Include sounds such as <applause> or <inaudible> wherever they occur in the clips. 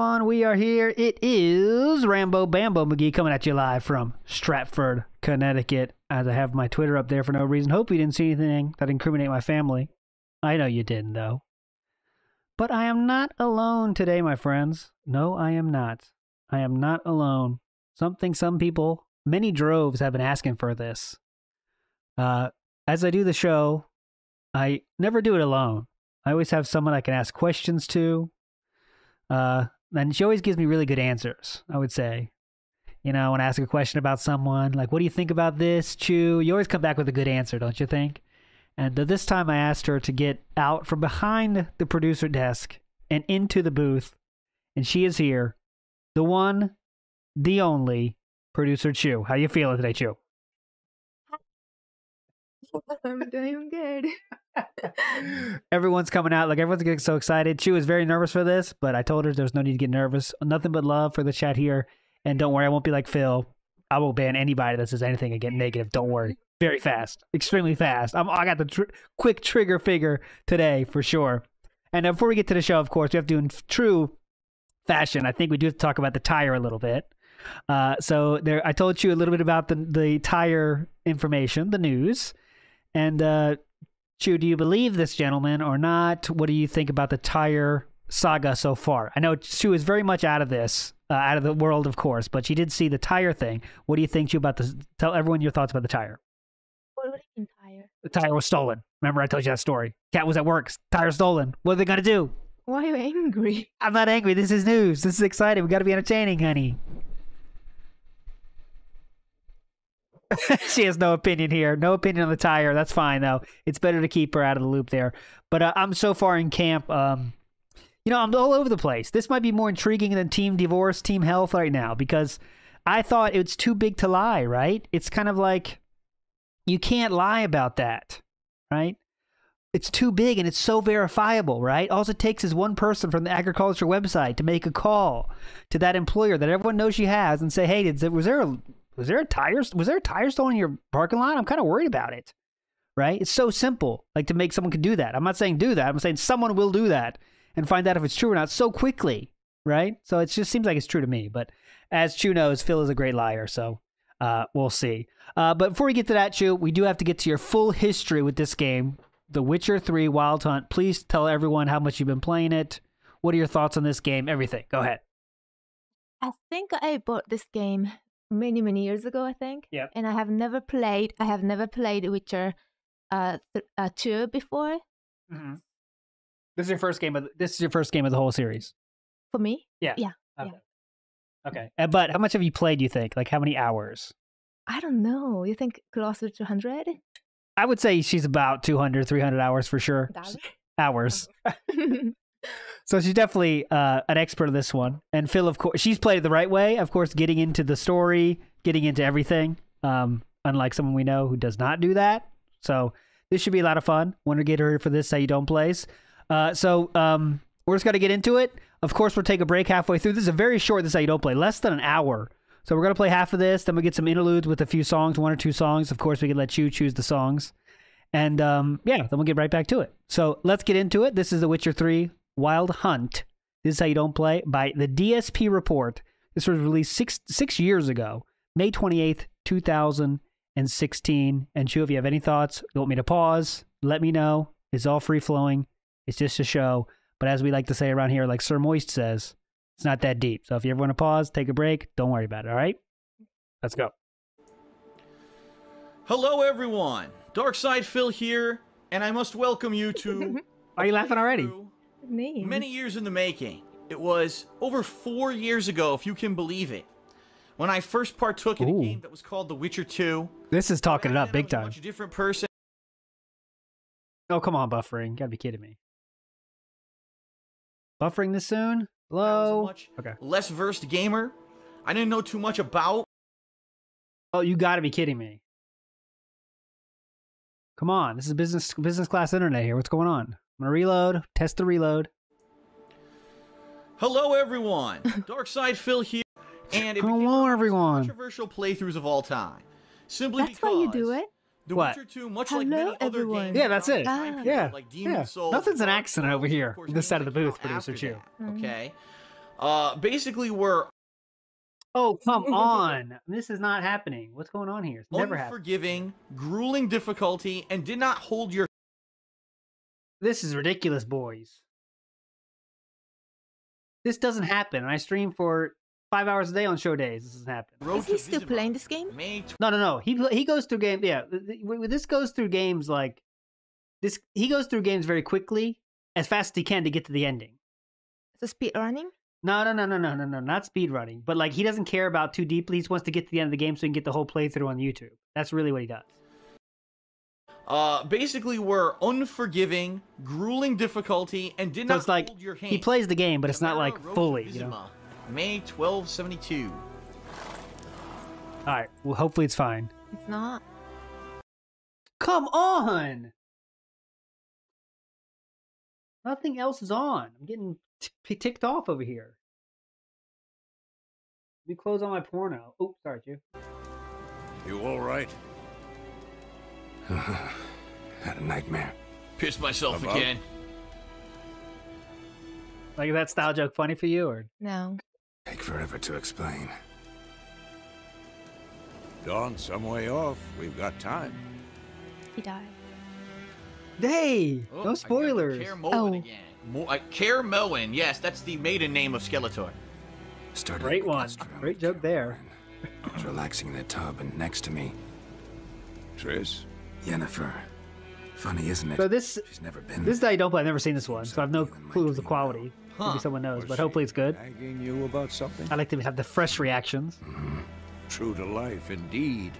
everyone. We are here. It is Rambo Bambo McGee coming at you live from Stratford, Connecticut. As I have my Twitter up there for no reason. Hope you didn't see anything that incriminate my family. I know you didn't, though. But I am not alone today, my friends. No, I am not. I am not alone. Something some people, many droves, have been asking for this. Uh, as I do the show, I never do it alone. I always have someone I can ask questions to. Uh, and she always gives me really good answers, I would say. You know, when I ask a question about someone, like, what do you think about this, Chu? You always come back with a good answer, don't you think? And this time I asked her to get out from behind the producer desk and into the booth. And she is here. The one, the only producer Chu. How you feeling today, Chu? <laughs> I'm doing good. <laughs> <laughs> Everyone's coming out. Like everyone's getting so excited. She was very nervous for this, but I told her there's no need to get nervous. Nothing but love for the chat here. And don't worry, I won't be like Phil. I will ban anybody that says anything and get negative. Don't worry. Very fast, extremely fast. I'm, I got the tr- quick trigger figure today for sure. And before we get to the show, of course, we have to do in true fashion. I think we do have to talk about the tire a little bit. Uh, so there, I told you a little bit about the the tire information, the news, and uh, Chu, do you believe this gentleman or not? What do you think about the tire saga so far? I know Chu is very much out of this, uh, out of the world, of course, but she did see the tire thing. What do you think, Chu, about this? Tell everyone your thoughts about the tire. What do you mean tire? The tire was stolen. Remember, I told you that story. Cat was at work. Tire stolen. What are they gonna do? Why are you angry? I'm not angry. This is news. This is exciting. We got to be entertaining, honey. <laughs> she has no opinion here. No opinion on the tire. That's fine though. It's better to keep her out of the loop there. But uh, I'm so far in camp. Um, you know, I'm all over the place. This might be more intriguing than Team Divorce, Team Health right now because I thought it's too big to lie. Right? It's kind of like you can't lie about that. Right? It's too big and it's so verifiable, right? All it takes is one person from the agriculture website to make a call to that employer that everyone knows she has and say, "Hey, was there a was there a tire was there a tire stolen in your parking lot? I'm kind of worried about it." Right? It's so simple, like to make someone can do that. I'm not saying do that. I'm saying someone will do that and find out if it's true or not so quickly, right? So it just seems like it's true to me. But as Chu knows, Phil is a great liar, so uh, we'll see. Uh, but before we get to that, Chu, we do have to get to your full history with this game, The Witcher 3 Wild Hunt. Please tell everyone how much you've been playing it. What are your thoughts on this game? Everything. Go ahead. I think I bought this game many, many years ago, I think. Yeah. And I have never played, I have never played Witcher uh, th- uh 2 before Mm-hmm. This is your first game of this is your first game of the whole series. for me. Yeah. Yeah. Okay. Okay. Uh, but how much have you played? You think? Like how many hours? I don't know. You think closer to 100? I would say she's about 200, 300 hours for sure. Hours. <laughs> <laughs> So she's definitely uh, an expert of this one. And Phil, of course, she's played it the right way. Of course, getting into the story, getting into everything. Um, unlike someone we know who does not do that. So this should be a lot of fun. Want to get her for this? How you don't plays. Uh, so um, we're just gonna get into it. Of course, we'll take a break halfway through. This is a very short. This is how you don't play. Less than an hour. So we're gonna play half of this. Then we get some interludes with a few songs, one or two songs. Of course, we can let you choose the songs. And um, yeah, then we'll get right back to it. So let's get into it. This is The Witcher 3 Wild Hunt. This is how you don't play by the DSP Report. This was released six six years ago, May 28th, 2016. And Chu, if you have any thoughts, you want me to pause, let me know. It's all free flowing. It's just a show. But as we like to say around here, like Sir Moist says, it's not that deep. So if you ever want to pause, take a break, don't worry about it, all right? Let's go. Hello, everyone. Darkside Phil here, and I must welcome you to. <laughs> Are you laughing already? Name. Many years in the making. It was over four years ago, if you can believe it, when I first partook in Ooh. a game that was called The Witcher 2. This is talking it up big was a time. different person. Oh, come on, buffering. gotta be kidding me. Buffering this soon? Hello? much Okay. less versed gamer. I didn't know too much about. Oh, you gotta be kidding me. Come on, this is business business class internet here. What's going on? I'm gonna reload, test the reload. Hello, everyone. <laughs> Darkside Phil here, and it Hello, one of the most everyone. Controversial playthroughs of all time. Simply That's why you do it? The What? Witcher 2, much like Hello, many other everyone. games, Yeah, that's it. the Ah. Yeah, like Demon yeah. Souls, Nothing's an Dark accent over here, course, this side of the booth, producer after Chu. Okay. Uh, basically, we're Oh, come <laughs> on. This is not happening. What's going on here? It's never happened. unforgiving, grueling difficulty, and did not hold your This is ridiculous, boys. This doesn't happen. I stream for five hours a day on show days. This doesn't happen. road Is he still playing this game? No, no, no. He he goes through game. Yeah, th- th- w- this goes through games like this. He goes through games very quickly, as fast as he can to get to the ending. So speed running? No, no, no, no, no, no, no, not speed running. But like he doesn't care about too deeply. He just wants to get to the end of the game so he can get the whole playthrough on YouTube. That's really what he does. Uh, basically were unforgiving, grueling difficulty, and did So not it's like hold your hand. he plays the game, but it's not like Road to fully. You know. May 1272. All right. Well, hopefully it's fine. It's not. Come on. Nothing else is on. I'm getting ticked off over here. Let me close on my porno. Oh, sorry, Chu. You all right? <sighs> Had a nightmare. Pissed myself About? again. Like, is that style joke funny for you, or No. Take forever to explain. Dawn, some way off. We've got time. He died. hey, Oh, no spoilers. Kaer Morhen Oh. again. Mo- uh, Kaer Morhen, yes, that's the maiden name of Skeletor. Started Great at one. Great joke there. Caroline. Was relaxing in the tub, and next to me, Triss? Yennefer. Funny, isn't it? So this She's never been. this is how you don't play. I've never seen this one, so I have no clue of the quality. Huh. Maybe someone knows, Was but hopefully it's good. Nagging you about something? I like to have the fresh reactions. Mm-hmm. True to life, indeed.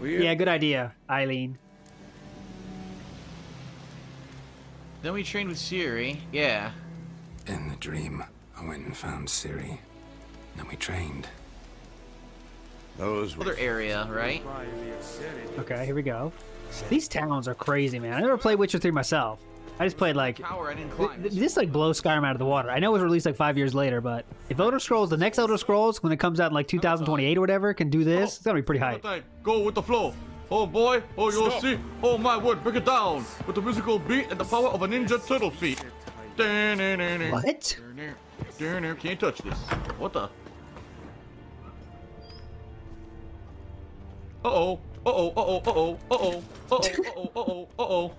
We Yeah, good idea, Eileen. Then we trained with Ciri. Yeah. In the dream, I went and found Ciri. Then we trained. Those Other area, right? Okay, here we go. These towns are crazy, man. I never played Witcher 3 myself. I just played like Power I Th- This like blows Skyrim out of the water. I know it was released like five years later, but if Elder Scrolls, the next Elder Scrolls, when it comes out in like 2028 or whatever, can do this, it's gonna be pretty hype. Go with the flow. Oh boy, oh you'll Stop. see. Oh my word, break it down with the musical beat and the power of a ninja turtle feet. What? Can't touch this. What the? Uh oh. Uh oh. Uh oh. Uh oh. Uh oh. Uh <laughs> oh. Uh oh. Uh oh. Uh oh.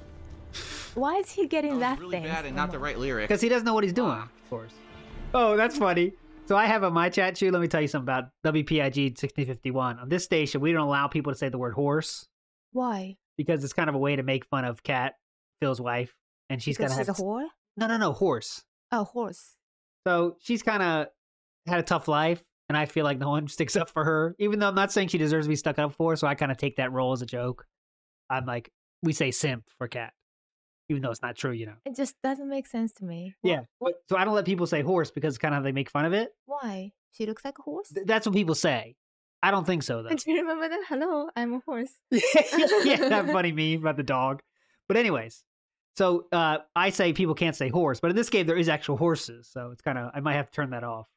Why is he getting That that, really thing? bad and not the right lyric. Because he doesn't know what he's doing, Fuck. of course. Oh, that's funny. So I have on my chat sheet. Let me tell you something about WPIG 1651. On this station, we don't allow people to say the word horse Why? because it's kind of a way to make fun of Kat, Phil's wife, and she's because gonna she's have a whore? no, no, no horse. Oh, horse. So she's kind of had a tough life, and I feel like no one <laughs> sticks up for her, even though I'm not saying she deserves to be stuck up for. So I kind of take that role as a joke. I'm like, we say simp for cat, even though it's not true, you know. It just doesn't make sense to me. Yeah. But, so I don't let people say horse because it's kind of how they make fun of it. Why? She looks like a horse? Th- That's what people say. I don't think so, <laughs> though. Do you remember that? Hello, I'm a horse. <laughs> yeah, that funny meme about the dog. But anyways, so uh, I say people can't say horse, but in this game there is actual horses, so it's kind of I might have to turn that off,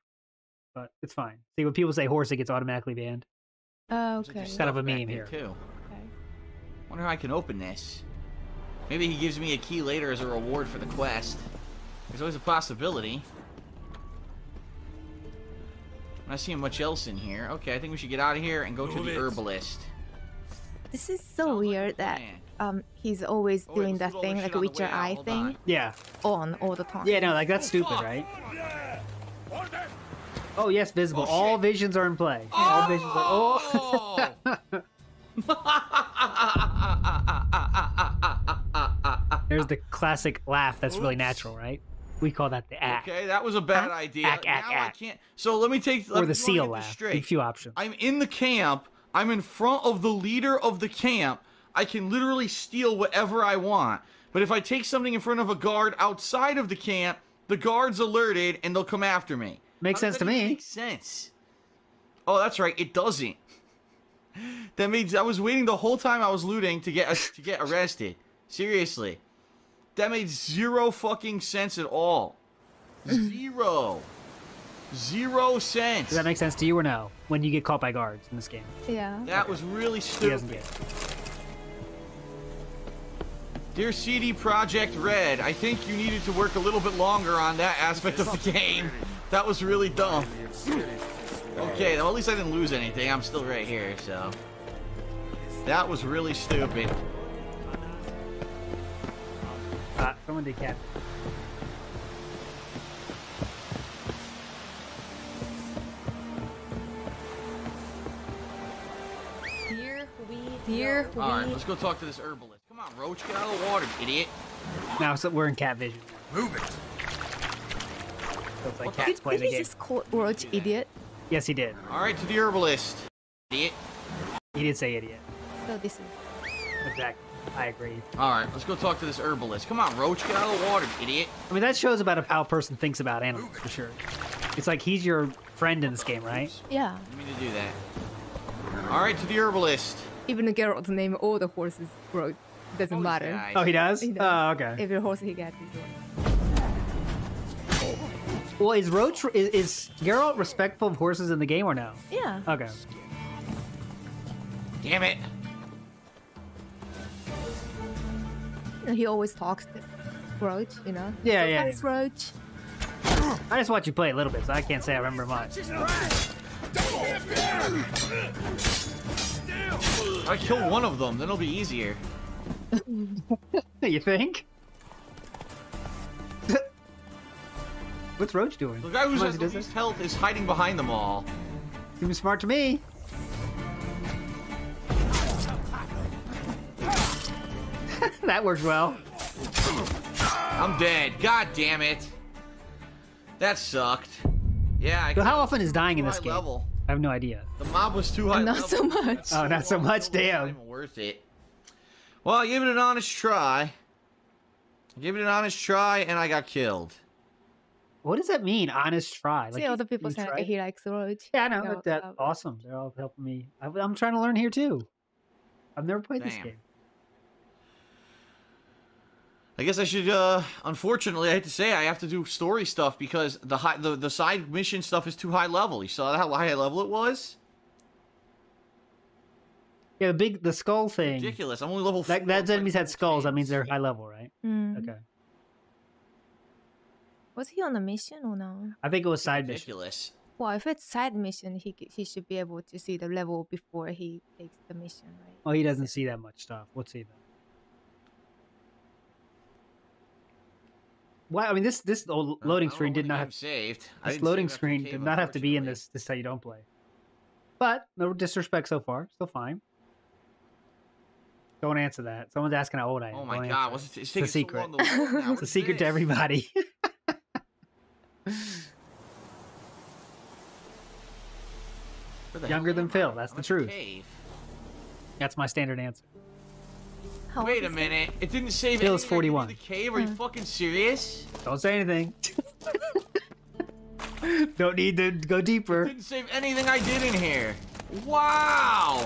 but it's fine. See, when people say horse, it gets automatically banned. Oh, okay. there's kind of a meme here. Too. okay. Wonder how I can open this. Maybe he gives me a key later as a reward for the quest. There's always a possibility. I'm not seeing much else in here. Okay, I think we should get out of here and go to the it. herbalist. This is so Sounds like weird that um he's always Oh, doing let's that thing like shit on the Witcher way. Eye thing on. Yeah, on all the time. yeah, no, like that's stupid, fuck. right? Oh yes, visible. Oh, All visions are in play. All visions are. Oh, oh! there's the classic laugh. That's really natural, right? We call that the act Okay, that was a bad Ack, idea. ack, ack, now ack. I can't. So let me take. or the seal laugh. straight. Big few options. I'm in the camp. I'm in front of the leader of the camp. I can literally steal whatever I want. But if I take something in front of a guard outside of the camp, the guard's alerted and they'll come after me. Makes How sense to me. Makes sense. Oh, that's right. It doesn't. <laughs> That means I was waiting the whole time I was looting to get <laughs> to get arrested. Seriously, that made zero fucking sense at all. Hmm. Zero. Zero sense. Does that make sense to you or no? When you get caught by guards in this game, Yeah. That was really he stupid. Doesn't get. it. Dear CD Projekt Red, I think you needed to work a little bit longer on that aspect of the game. That was really dumb. Okay, well, at least I didn't lose anything. I'm still right here, so. That was really stupid. Uh, someone did cat. Here we Here we Alright, let's go talk to this herbalist. Come on, Roach, get out of the water, idiot. Now so we're in cat vision. Move it. So it's like What the- cats Did, playing did the he game. just call Roach idiot? Yes, he did. Alright, to the herbalist. Idiot. He did say idiot. So this is Exactly. I agree. Alright, let's go talk to this herbalist. Come on, Roach, get out of the water, idiot. I mean, that shows about how a person thinks about animals for sure. It's like he's your friend in this game, right? yeah. Let me to do that. Alright, to the herbalist. Even the Geralt name all the horses Roach. Doesn't Oh, matter. guy. Oh, he does. He does. Oh, okay. Every horse he gets is Roach. Well, is Roach is, is Geralt respectful of horses in the game or no? Yeah. Okay. Damn it. He always talks to Roach, you know? Yeah, so yeah, Thanks, Roach. I just watch you play a little bit, so I can't say I remember much. I kill one of them, then it'll be easier. <laughs> you think? <laughs> What's Roach doing? The guy who's Why at the least this? health is hiding behind them all. Seems smart to me. <laughs> that works well. I'm dead. God damn it. That sucked. Yeah, I So how often is dying in this game? level. I have no idea. The mob was too high Not level. so much. Oh, not so much, damn. Not even worth it. Well, I gave it an honest try. I gave it an honest try, and I got killed. What does that mean? Honest try. See, other people you say tried? he likes Roach. Yeah, I know. you know, that, that's uh, awesome. They're all helping me. I, I'm trying to learn here too. I've never played this game. I guess I should. uh Unfortunately, I hate to say, I have to do story stuff because the high, the the side mission stuff is too high level. You saw how high level it was? Yeah, the big the skull thing. Ridiculous. I'm only level. That four, that it's like enemies had level skulls. That means they're high level, right? Mm. Okay. Was he on a mission or no? I think it was side mission. Ridiculous. Well, if it's side mission, he he should be able to see the level before he takes the mission, right? Oh, he doesn't see that much stuff. What's he then? Why? I mean, this this o- Uh, loading screen did not game's have saved. This loading save screen did not have to be in this. This is how you don't play. But no disrespect so far. Still fine. Don't answer that. Someone's asking how old I am. Oh my Don't god, what's it, it's a taking so secret. long to. <laughs> It's a is secret to everybody. <laughs> Younger than Phil, I? that's I'm the truth. cave. That's my standard answer. How Wait a is minute. It didn't save Phil's anything I 41. the cave. Are you Hmm. fucking serious? Don't say anything. <laughs> Don't need to go It deeper. didn't save anything I did in here. Wow.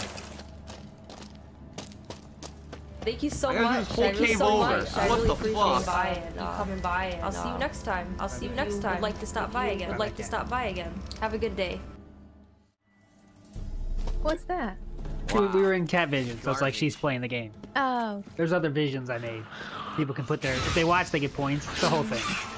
Thank you so I much. this whole I really cave so over. much. I What really the appreciate fuck? you by and, uh, coming by and I'll see you next time. I'll see you next time. Would like to stop by again. Would like to stop by again. Have a good day. What's that? We, we were in cat vision, so it's like she's playing the game. Oh, There's other visions I made. People can put their if they watch, they get points. It's the whole thing. <laughs>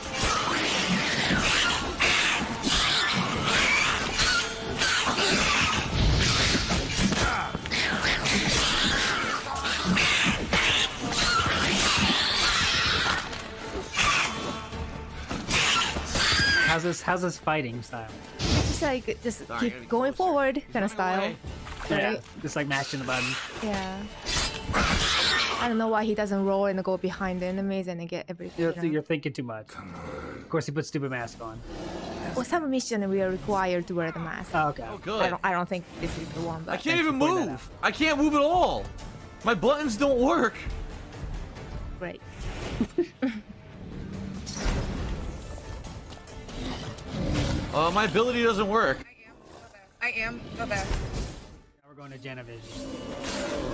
this? How's this fighting style? just like just Sorry, keep going closer. forward He's kind of style. away. Yeah, Right. just like mashing the button. Yeah. I don't know why he doesn't roll and go behind the enemies and get everything. You're, you know? you're thinking too much. Of course, he put stupid mask on. Well, some mission we are required to wear the mask. Oh, okay. Oh, I good. don't. I don't think this is the one. But I can't even for pointing that move. I can't move at all. My buttons don't work. Great. <laughs> Uh, my ability doesn't work. I am. Go back. Now we're going to Jenna vision.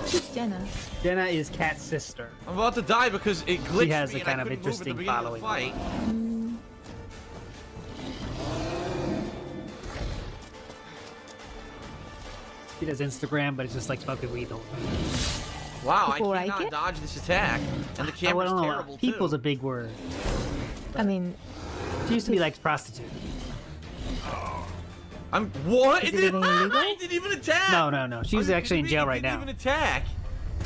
Who's Jenna? Jenna is Cat's sister. I'm about to die because it glitched has me a kind of couldn't move at the interesting beginning of the following. She does Instagram, but it's just like smoking weed the whole. Wow, I People like cannot it? dodge this attack, and the I camera's don't know. terrible People's too. a big word. I mean, She used to be like prostitute. <gasps> I'm what? Is It it didn't, even <laughs> it didn't even attack. No, no, no. She's Are actually in kidding me? jail It right didn't now. even attack.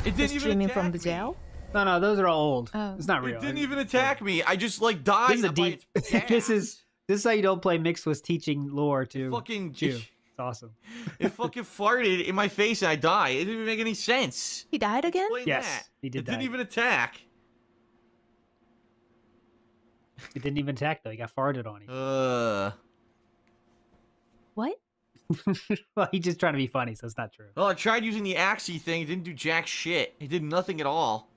It didn't even streaming attack from the jail. No, no, those are all old. Oh. It's not real. It didn't even attack me. I just like died. This is a deep. <laughs> this is this is how you don't play mixed with teaching lore to fucking Chu. It's awesome. <laughs> It fucking farted in my face and I died. It didn't even make any sense. He died again? Explain Yes, that. he did It didn't even attack. It didn't even attack though. He got farted on him. Uh. What? <laughs> well, he's just trying to be funny, so it's not true. Well, I tried using the Axii thing. It didn't do jack shit. It did nothing at all.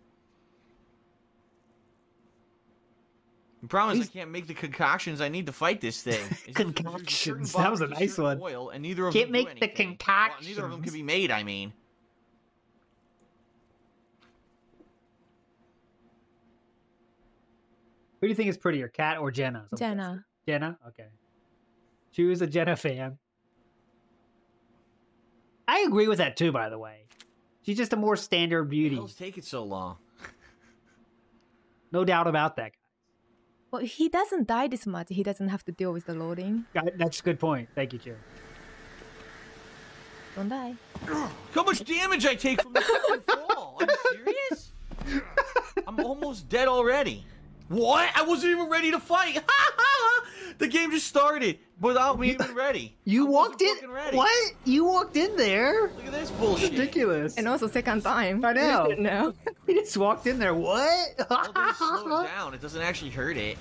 The problem is I can't make the concoctions I need to fight this thing. It's just- there's a certain Concoctions. That was a nice one. Oil, and neither of Can't them make the concoctions. Well, neither of them can be made. I mean, Who do you think is prettier, Cat or Jenna? So guessing. Jenna. Jenna. Okay. Choose a Jenna fan. I agree with that too. By the way, she's just a more standard beauty. hell's take it so long? No doubt about that. Well, he doesn't die this much. He doesn't have to deal with the loading. guy. That's a good point. Thank you, Jerry. Don't die. <gasps> How much damage I take from the fucking fall? Are you serious? I'm almost dead already. What? I wasn't even ready to fight. <laughs> the game just started without me even ready. You I walked in. ready. What? You walked in there? Look at this bullshit. Ridiculous. And also second time. I know. no. He <laughs> just walked in there. What? Well, just slow it down. It doesn't actually hurt it.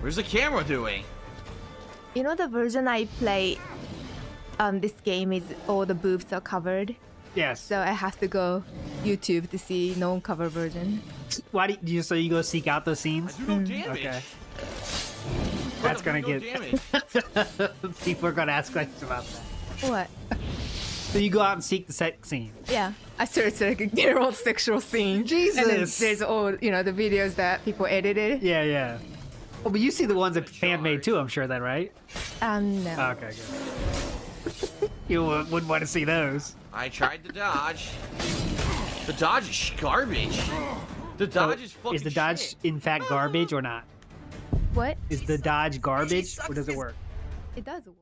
Where's the camera doing? You know the version I play um this game is all the boobs are covered. Yes. So I have to go YouTube to see known cover version. Why do you? So you go seek out those scenes? I do no damage. Okay. That's gonna no get <laughs> people are gonna ask questions about that. What? So you go out and seek the sex scene. Yeah. I searched like their old sexual scene. And then Jesus. there's all you know the videos that people edited. Yeah, yeah. Well, but you see the ones that fan made too. I'm sure then, right? Um no. Okay, good. You wouldn't want to see those. I tried to dodge. The dodge is garbage. The So, dodge is fucking is the dodge shit. in fact garbage or not? What? Is the dodge garbage or does it work? It does work.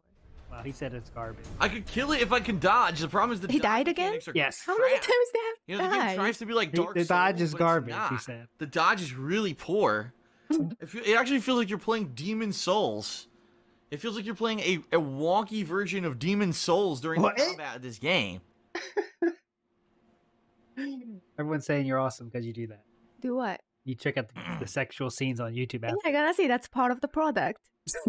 Well, he said it's garbage. I could kill it if I can dodge. The problem is the He dodge died again? are Yes. How many crap. times they have You know, the game tries to be like The- Dark the dodge Souls, is garbage, he said. The dodge is really poor. <laughs> it actually feels like you're playing Demon Souls. It feels like you're playing a, a wonky version of Demon Souls during What? the combat of this game. <laughs> Everyone's saying you're awesome because you do that. Do what? You check out the, the sexual scenes on YouTube. Oh yeah, After. I gonna see. That's part of the product. <laughs>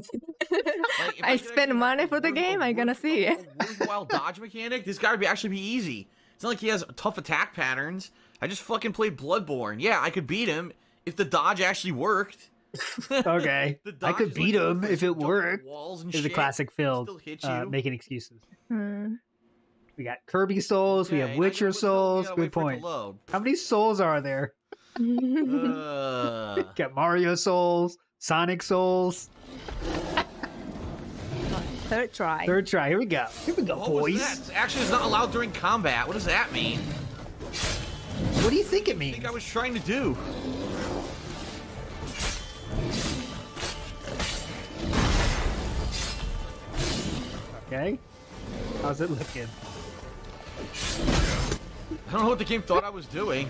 Like, if I could spend money for the worth- game. a I gonna see a- it. worthwhile dodge mechanic. This guy would be actually be easy. It's not like he has tough attack patterns. I just fucking played Bloodborne. Yeah, I could beat him if the dodge actually worked. <laughs> Okay. I could beat like, him if it jump over worked. Walls and Is a classic Phil Still hit uh, making excuses. Hmm. We got Kirby souls. we have Witcher you gotta- souls. you gotta Good wait for it point. How many souls are there? Uh, <laughs> Got Mario souls, Sonic souls. <laughs> Third try. Third try. Here we go. Here we go, what was boys. that? Action is not allowed during combat. What does that mean? What do you think it I means? think I was trying to do. Okay. How's it looking? I don't know what the game thought I was doing.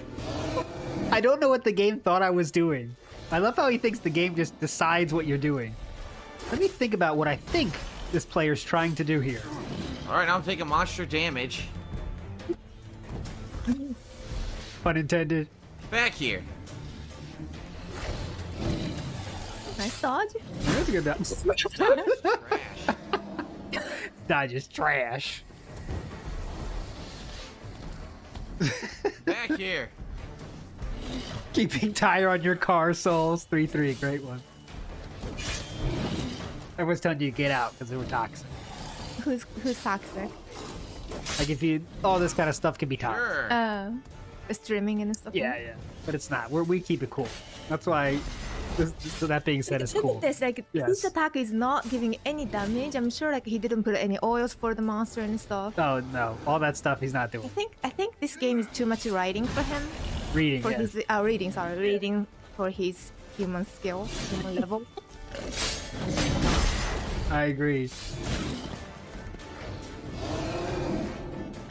I don't know what the game thought I was doing. I love how he thinks the game just decides what you're doing. Let me think about what I think this player's trying to do here. All right, now I'm taking monster damage. Pun intended. Back here. Nice dodge. That's a good dodge. <laughs> Trash. Dodge is trash. Back here. <laughs> Keeping tire on your car, souls. 3 3. Great one. Everyone's telling you to get out because they were toxic. Who's who's toxic? Like, if you. All this kind of stuff can be toxic. Sure. Uh, the streaming and stuff. Yeah, yeah. But it's not. We're, we keep it cool. That's why So that being said, it's Look cool. at this, like Yes. this attack is not giving any damage. I'm sure like he didn't put any oils for the monster and stuff. Oh no, all that stuff he's not doing. I think I think this game is too much writing for him. Reading. For yeah. his uh, reading, sorry, reading for his human skill, human <laughs> level. I agree.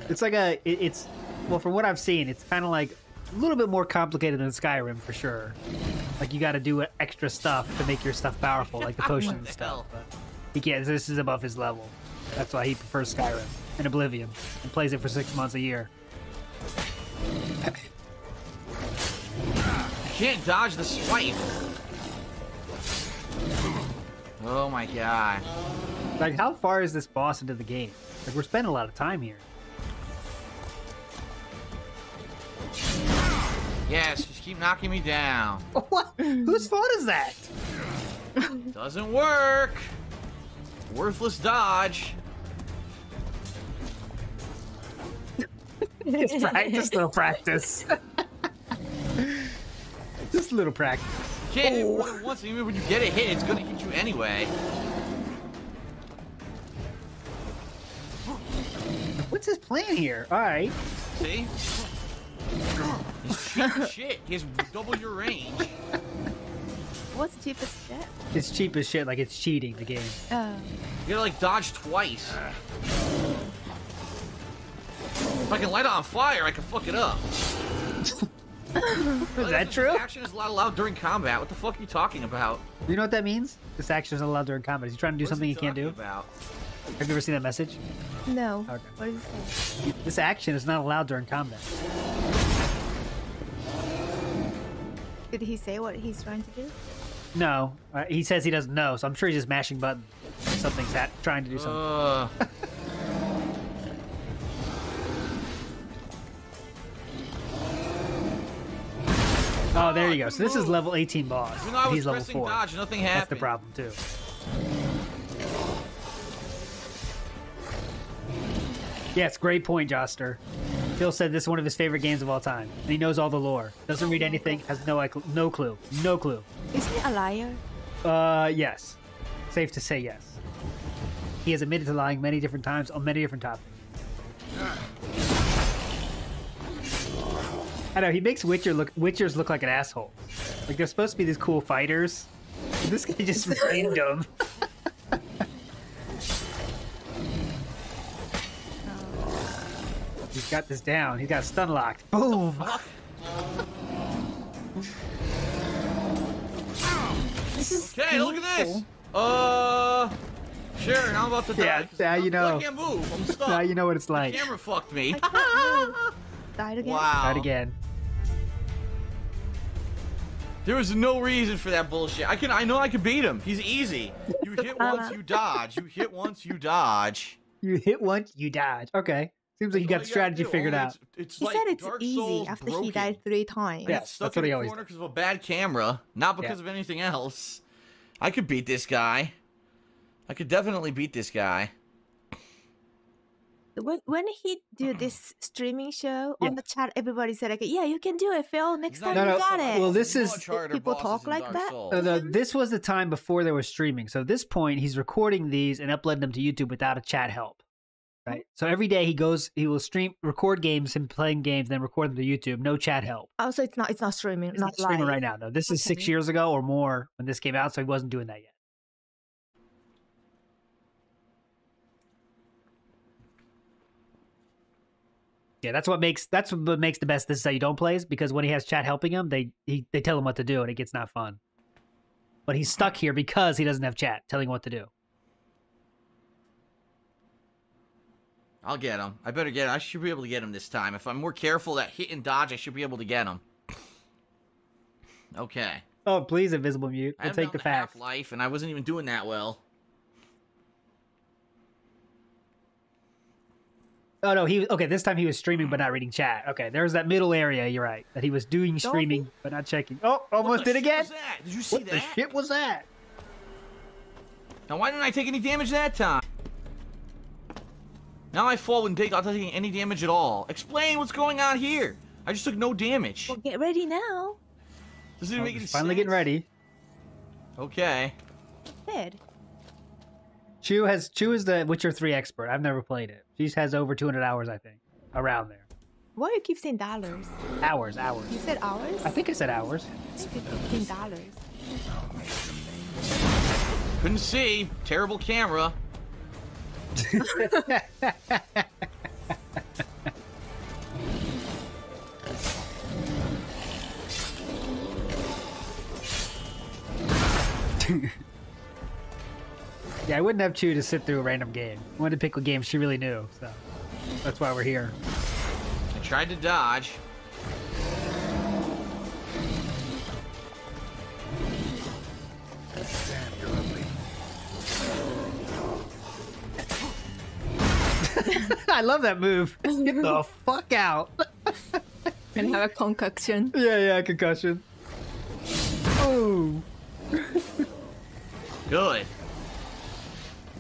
It's like a. It, it's well, from what I've seen, it's kind of like a little bit more complicated than Skyrim for sure. Like you got to do extra stuff to make your stuff powerful, like the <laughs> potions and stuff. But he can't. This is above his level. That's why he prefers Skyrim and Oblivion and plays it for six months a year. Can't dodge the swipe. Oh my god. Like, how far is this boss into the game? Like, we're spending a lot of time here. Yes, just keep knocking me down. <laughs> What? Whose fault is that? Doesn't work. Worthless dodge. Just practice, just little practice. just a little practice. You can't hit oh. once, even when you get a hit, it's gonna hit you anyway. What's his plan here? All right. See? He's cheap as shit. He has double your range. What's cheapest shit? It's cheap as shit. Like it's cheating the game. Oh. You gotta like dodge twice. If I can light it on fire, I can fuck it up. <laughs> Is that true? This action is not allowed during combat. What the fuck are you talking about? You know what that means? This action is not allowed during combat. Is he trying to do What is something he can't do? About? Have you ever seen that message? No. Okay. What is it? This action is not allowed during combat. Did he say what he's trying to do? No, uh, he says he doesn't know, so I'm sure he's just mashing buttons. Something's hat trying to do something. Uh, <laughs> oh, there you go. So this is level 18 boss. even though I was he's level pressing 4. dodge, nothing happened. That's the problem too. Yes, great point, Joster. Phil said this is one of his favorite games of all time, and he knows all the lore. Doesn't read anything, has no no clue, no clue. Is he a liar? Uh, yes, safe to say yes. He has admitted to lying many different times on many different topics. I know he makes Witcher look Witchers look like an asshole. Like they're supposed to be these cool fighters. This guy just <laughs> random. He's got this down. He's got stun locked. Boom. Okay, look at this. Uh, sure. Now I'm about to die. Yeah, 'cause now you know. I can't move. I'm <laughs> stuck. Now you know what it's like. Camera fucked me. <laughs> Died again? wow. Try it again. There was no reason for that bullshit. I can. I know I can beat him. He's easy. You hit <laughs> once, you dodge. You hit once, you dodge. You hit once, you dodge. Okay. Seems like you That's all got the strategy do. figured out. It's, it's He like said it's Dark easy Souls after broken. he died three times. Yeah. Stuck That's what in he a always corner because of a bad camera, not because Yeah. of anything else. I could beat this guy. I could definitely beat this guy. When, when he do <clears throat> this streaming show Yeah. on the chat, everybody said like, "Yeah, you can do it, Phil. Next time No, you no, got it." well, this is- People talk like that? Souls. So the, this was the time before there was streaming. So at this point, he's recording these and uploading them to YouTube without a chat help. Right. So every day he goes, he will stream, record games, him playing games, then record them to YouTube. No chat help. oh, so it's not it's not streaming, He's not, not streaming right now. though. this is six years ago or more when this came out, so he wasn't doing that yet. Yeah, that's what makes that's what makes the best. This is how you don't plays because when he has chat helping him, they he, they tell him what to do and it gets not fun. But he's stuck here because he doesn't have chat telling him what to do. I'll get him. I better get him. I should be able to get him this time. If I'm more careful that hit and dodge, I should be able to get him. Okay. Oh, please, invisible mute. I We'll take the facts. Half-Life, and I wasn't even doing that well. Oh no, he okay. This time he was streaming but not reading chat. Okay, there's that middle area. You're right that he was doing streaming but not checking. Oh, What almost did again. was that? Did you see What the shit was that? Now, why didn't I take any damage that time? Now I fall and take, not taking any damage at all. Explain what's going on here. I just took no damage. Well, get ready now. Doesn't even Oh, make any finally sense. getting ready. Okay. Dead. Chu has Chu is the Witcher 3 expert. I've never played it. She has over 200 hours, I think, around there. Why do you keep saying dollars? Hours, hours. You said hours? I think I said hours. Fifteen dollars. Couldn't see. Terrible camera. <laughs> Yeah, I wouldn't have Chu to sit through a random game. I wanted to pick a game she really knew, so that's why we're here. I tried to dodge. <laughs> I love that move. Get the <laughs> fuck out. And have a concoction. yeah, yeah, concussion. Oh. <laughs> Good.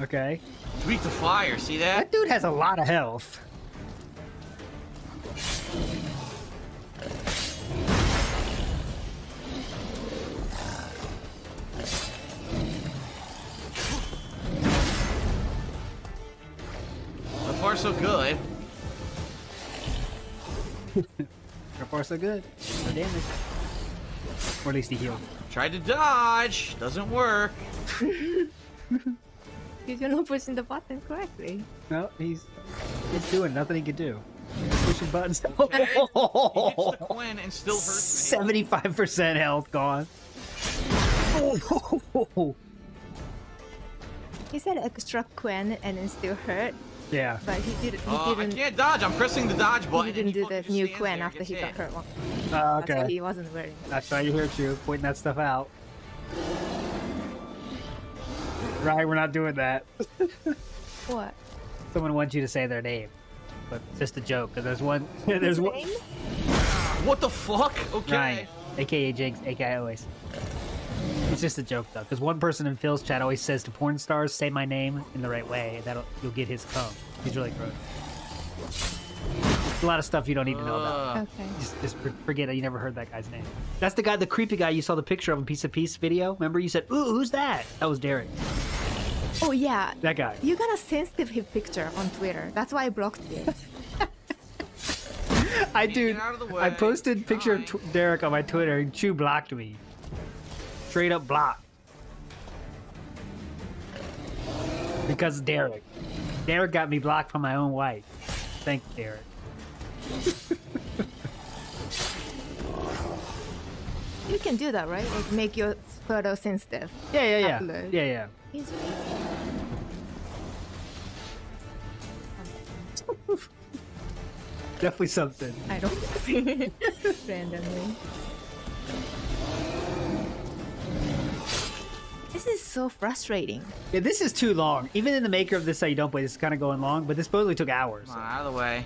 Okay. Tweak the fire. See that? That dude has a lot of health. Far, so good. <laughs> So far, so good. No damage. Or at least he healed. Tried to dodge. Doesn't work. <laughs> Because you're not pushing the button correctly. No, he's he's doing nothing he can do. Pushing buttons. Okay. He hits the Quen and still hurts. Seventy-five percent health gone. Oh. He said extra Quen and then still hurt, Yeah. but he didn't. He Uh, didn't. can't dodge. I'm pressing the dodge button. and didn't do the just new stands Quen after he got hurt. One. Uh, That's why okay. he wasn't wearing. That's why you're here, Chu, pointing that stuff out. Right, we're not doing that. <laughs> What? Someone wants you to say their name, but it's just a joke. Because there's one, <laughs> there's His one. name? What the fuck? Okay. Ryan, aka Jinx, aka Oasis. It's just a joke though, because one person in Phil's chat always says to porn stars, "Say my name in the right way." and That'll you'll get his cum. He's really gross. A lot of stuff you don't need to know about. Uh, Okay. Just, just forget it. You never heard that guy's name. That's the guy, the creepy guy you saw the picture of in Piece of Piece video. Remember you said, "Ooh, who's that?" That was Derek. Oh yeah. That guy. You got a sensitive picture on Twitter. That's why I blocked you. <laughs> I Get dude, out of the I way. posted picture of tw- Derek on my Twitter, and Chu blocked me. Straight up blocked. Because of Derek. Derek got me blocked from my own wife. Thank you, Derek. you can do that, right? Like make your photo sensitive. Yeah, yeah, yeah, Upload. yeah, yeah. Easily. Definitely something. I don't <laughs> see it randomly. This is so frustrating. Yeah, this is too long. Even in the maker of this, how you don't play, this is kind of going long. But this supposedly took hours. Come on, out of the way.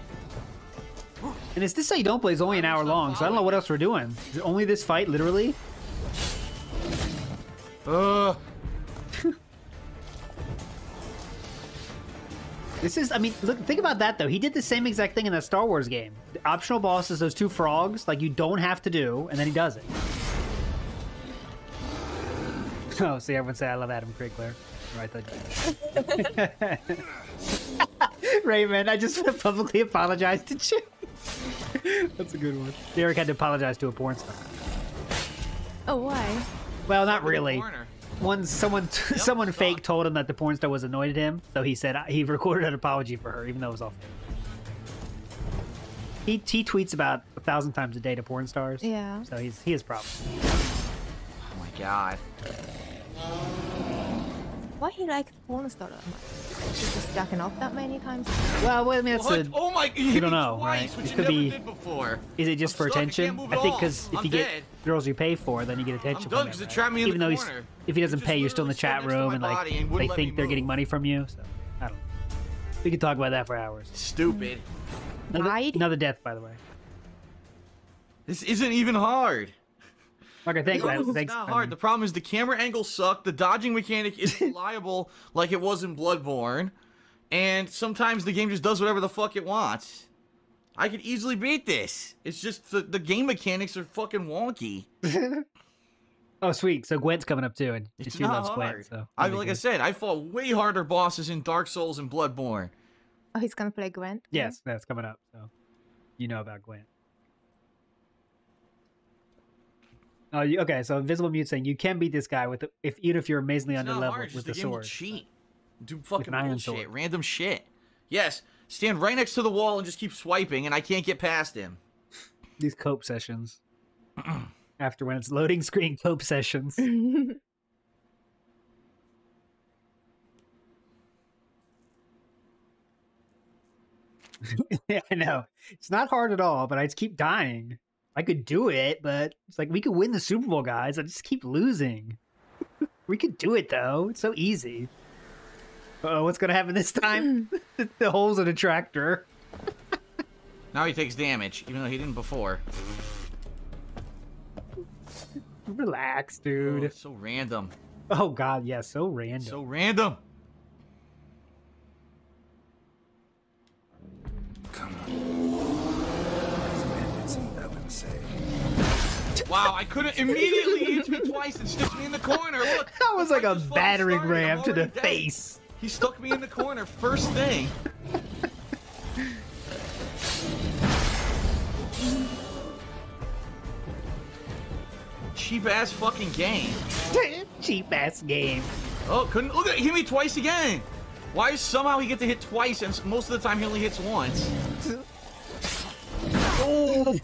And it's this how you don't play is only an hour long, so I don't know what else we're doing. Is it only this fight, literally? Ugh. <laughs> This is, I mean, look, think about that though. He did the same exact thing in that Star Wars game. The optional boss is those two frogs, like you don't have to do, and then he does it. <laughs> Oh, see, everyone say I love Adam Crickler. Right, that. Raymond, I just <laughs> publicly apologized to you. <laughs> That's a good one. Derek had to apologize to a porn star. Oh, why? Well, not really. One someone someone sucked. fake told him that the porn star was annoyed at him, so he said he recorded an apology for her, even though it was all fake. He he tweets about a thousand times a day to porn stars. Yeah. So he's he has problems. Oh my god. Why he liked porn star that much? He's just jacking off that many times. Well, well I mean, that's What? a, oh my! You, you don't know, twice, right? Which It could never be- did before. is it just I'm for stuck, attention? can't I think because if I'm you get girls you pay for, then you get attention. I'm done them, 'cause it right? trapped me in Even the though he's corner. if he doesn't It pay, you're still in the chat stood next to room and like and they wouldn't let me think they're getting money from you. So I don't know. We could talk about that for hours. Stupid. Another, another death, by the way. This isn't even hard. Okay, thanks. man. It's thanks. not I hard. mean, The problem is the camera angles suck. The dodging mechanic is reliable, <laughs> like it was in Bloodborne, and sometimes the game just does whatever the fuck it wants. I could easily beat this. It's just the, the game mechanics are fucking wonky. <laughs> Oh, sweet. So Gwent's coming up too, and It's she not loves hard. Gwent. So I that'd be like I said, I fought way harder bosses in Dark Souls and Bloodborne. Oh, he's gonna play Gwent. Yes, that's coming up. So you know about Gwent. Oh, you, okay. So Invisible Mute saying you can beat this guy with the- if even if you're amazingly It's under level hard, with just the the game will sword. cheat. Do fucking an iron bullshit, sword. random shit. Yes, stand right next to the wall and just keep swiping, and I can't get past him. These cope sessions. <clears throat> After when it's loading screen <laughs> cope sessions. yeah, <laughs> <laughs> I know. It's not hard at all, but I just keep dying. I could do it, but it's like we could win the Super Bowl, guys. I just keep losing. we could do it though. It's so easy. Oh, what's gonna happen this time? <clears throat> <laughs> the holes in a tractor. <laughs> Now he takes damage, even though he didn't before. Relax, Oh, dude. it's so random. Oh god, yeah, so random. So random. Come on. Wow, I couldn't immediately he hits me twice and sticks me in the corner. Look, <laughs> that was like a battering ram to the dead. face. He stuck me in the corner first thing. Cheap ass fucking game. <laughs> Cheap ass game. Oh, couldn't look at hit me twice again. Why is somehow he get to hit twice and most of the time he only hits once? <laughs> Oh,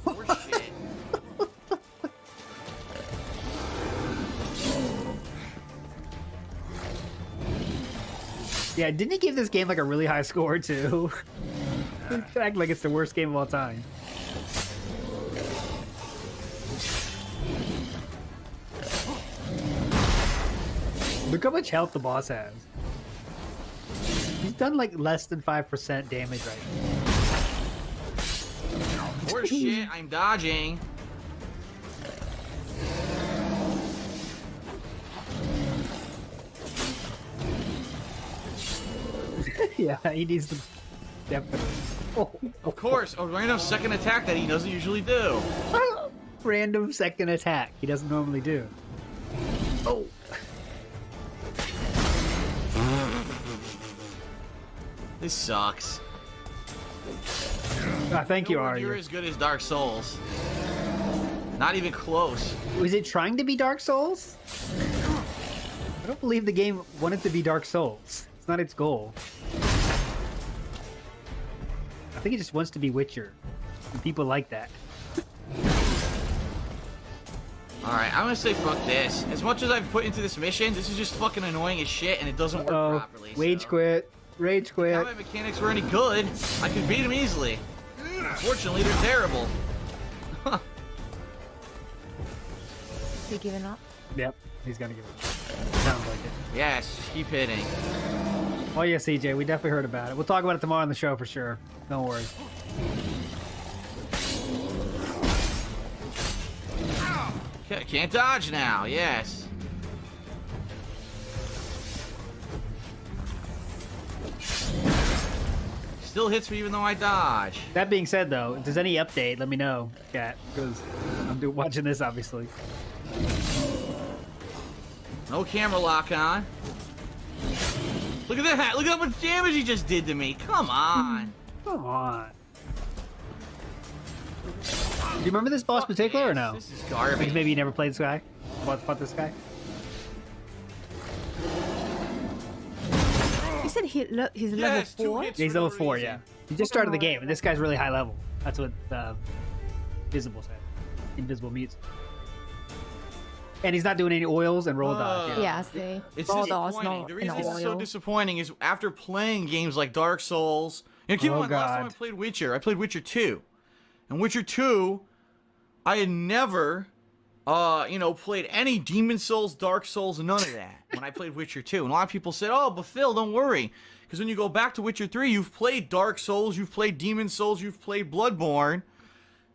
yeah. Didn't he give this game like a really high score too? <laughs> Act like it's the worst game of all time. Look how much health the boss has. He's done like less than five percent damage right now. Poor shit. I'm dodging. <laughs> yeah, he needs to definitely. Oh, Of course, a random second attack that he doesn't usually do. <laughs> random second attack he doesn't normally do. Oh, This sucks. Ah, thank you, Nowhere You're as good as Dark Souls. Not even close. Was it trying to be Dark Souls? I don't believe the game wanted to be Dark Souls. It's not its goal. I think it just wants to be Witcher. And people like that. Alright, I'm gonna say fuck this. As much as I've put into this mission, this is just fucking annoying as shit and it doesn't work Oh, properly. rage so. quit. Rage quit. Combat mechanics were any good, I could beat him easily. Unfortunately, they're terrible. <laughs> He giving up. Yep, he's gonna give it. Sounds like it. Yes, keep hitting. Oh yeah, CJ, we definitely heard about it. We'll talk about it tomorrow on the show for sure. Don't worry. Can't dodge now, yes. Still hits me even though I dodge. That being said, though, if there's any update, let me know, Cat, because I'm do- watching this obviously. No camera lock on. Look at that! Look at how much damage he just did to me! Come on! Come on. Do you remember this boss Fuck particular or this. no? This is Like, garbage. maybe you never played this guy. Fought, fought this guy. You said he lo- he's Yes, level four. Yeah, he's level four. reason. Yeah, he just started the game, and this guy's really high level. That's what uh, Visible said. Invisible mutes. And he's not doing any oils and roll dodge. Uh, Yeah. Yeah, see. It's Raw dogs, disappointing. no, the in reason this is so disappointing is after playing games like Dark Souls. You know, keep in Oh, mind, last time I played Witcher, I played Witcher 2. And Witcher 2, I had never, uh, you know, played any Demon Souls, Dark Souls, none of that <laughs> when I played Witcher 2. And a lot of people said, oh, but Phil, don't worry. Because when you go back to Witcher 3, you've played Dark Souls, you've played Demon Souls, you've played Bloodborne.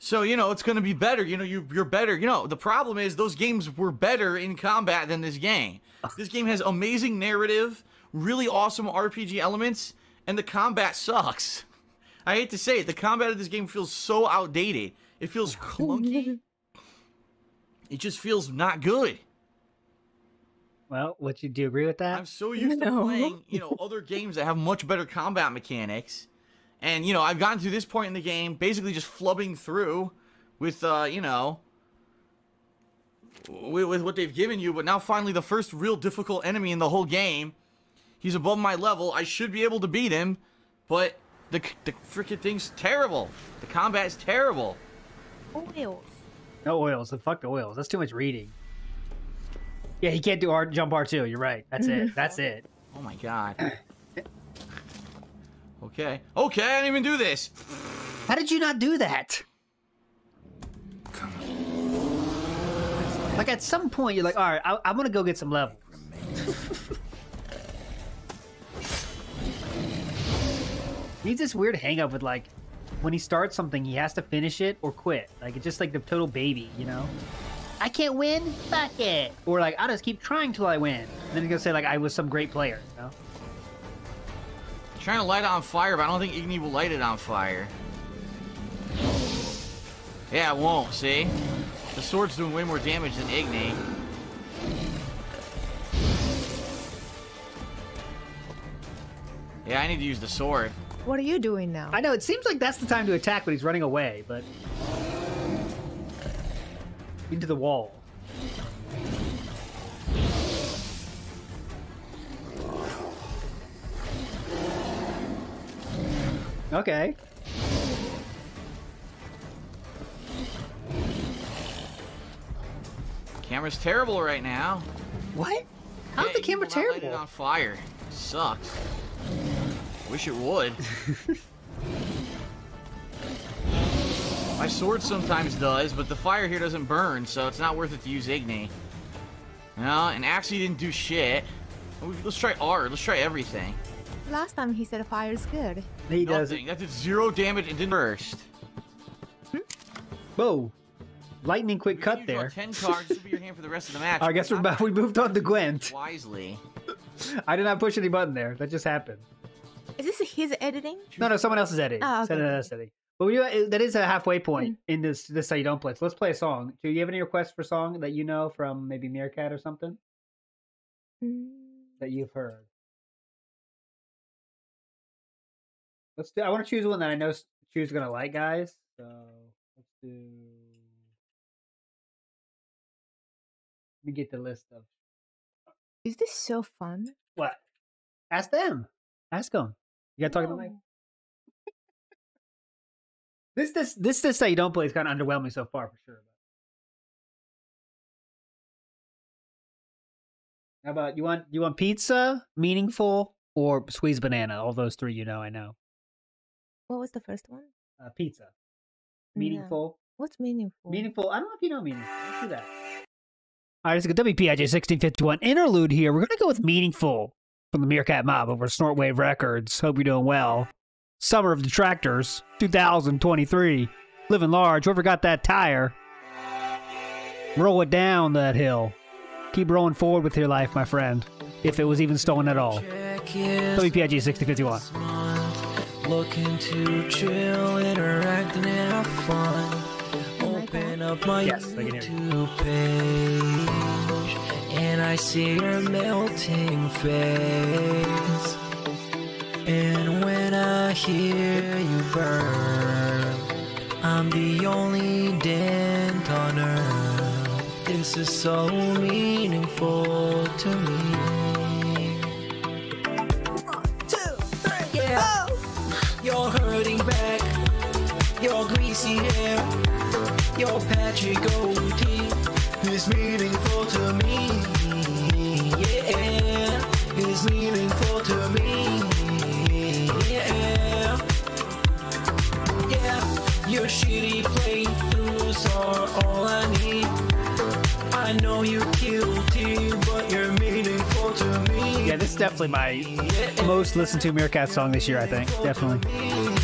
So, you know, it's going to be better. You know, you, you're better. You know, the problem is those games were better in combat than this game. <laughs> This game has amazing narrative, really awesome RPG elements, and the combat sucks. I hate to say it, the combat of this game feels so outdated. It feels <laughs> clunky. it just feels not good. Well, what you do you agree with that? I'm so <laughs> used to playing, you know, other games that have much better combat mechanics. And, you know, I've gotten to this point in the game basically just flubbing through with, uh, you know, with, with what they've given you. But now finally the first real difficult enemy in the whole game. He's above my level. I should be able to beat him. But the, the freaking thing's terrible. The combat's terrible. Oils. No oils. Then fuck the oils. That's too much reading. Yeah, he can't do R jump R two. You're right. That's it. That's <laughs> it. Oh my god. Okay. Okay, I didn't even do this. How did you not do that? Come Like at some point, you're like, all right, I, I'm gonna go get some levels. He's this weird hang up with like, when he starts something, he has to finish it or quit. Like it's just like the total baby, you know. I can't win. Fuck it. Or like I'll just keep trying till I win. And then he's gonna say like I was some great player. You know. Trying to light it on fire, but I don't think Igni will light it on fire. Yeah, it won't, see? The sword's doing way more damage than Igni. Yeah, I need to use the sword. What are you doing now? I know it seems like that's the time to attack, but he's running away. But into the wall. Okay. Camera's terrible right now. What? How's Yeah, the camera will not light it terrible? on fire. Sucks. Wish it would. <laughs> My sword sometimes does, but the fire here doesn't burn, so it's not worth it to use Igni. No, and actually didn't do shit. Let's try R. Let's try everything. Last time he said fire's good. He does Nothing. it. That did zero damage and didn't burst. Hmm? Whoa! Lightning quick cut there. Ten cards. This will be your hand for the rest of the match. <laughs> I guess we're back. We moved on to Gwent. wisely. I did not push any button there. That just happened. Is this his editing? No, no, someone else is editing. Oh, Someone okay. else is editing. But we do, uh, that is a halfway hmm. point in this. This is how you don't play. So let's play a song. Do you have any requests for song that you know from maybe Meerkat or something Mm, that you've heard? Let's do. I want to choose one that I know Choose gonna like, guys. So let's do. Let me get the list of Is this so fun? what. Ask them. Ask them. You got to talk to the mic. This this this this that you don't play is kind of underwhelming so far for sure. How about you want you want pizza, meaningful, or squeeze banana? All those three, you know, I know. What was the first one? Uh, pizza, No. meaningful, What's meaningful? meaningful. I don't know if you know meaningful. Let's do that. All right, it's a WPIG sixteen fifty one interlude here. We're gonna go with meaningful from the Meerkat Mob over Snortwave Records. Hope you're doing well. Summer of Detractors, 2023. Living large. Whoever got that tire, roll it down that hill. Keep rolling forward with your life, my friend. If it was even stolen at all. WPIG 6051. Looking to chill, interact, and have fun. Open up my Yes, I can hear YouTube page, and I see your melting face. And when I hear you burn, I'm the only dent on earth. This is so meaningful to me. Your patchy goatee is meaningful to me. Yeah. Is meaningful to me. Yeah. Yeah. Your shitty playthroughs are all I need. I know you're guilty, but you're meaningful to me. Yeah, this is definitely my most listened to Meerkat song this year, I think. Definitely.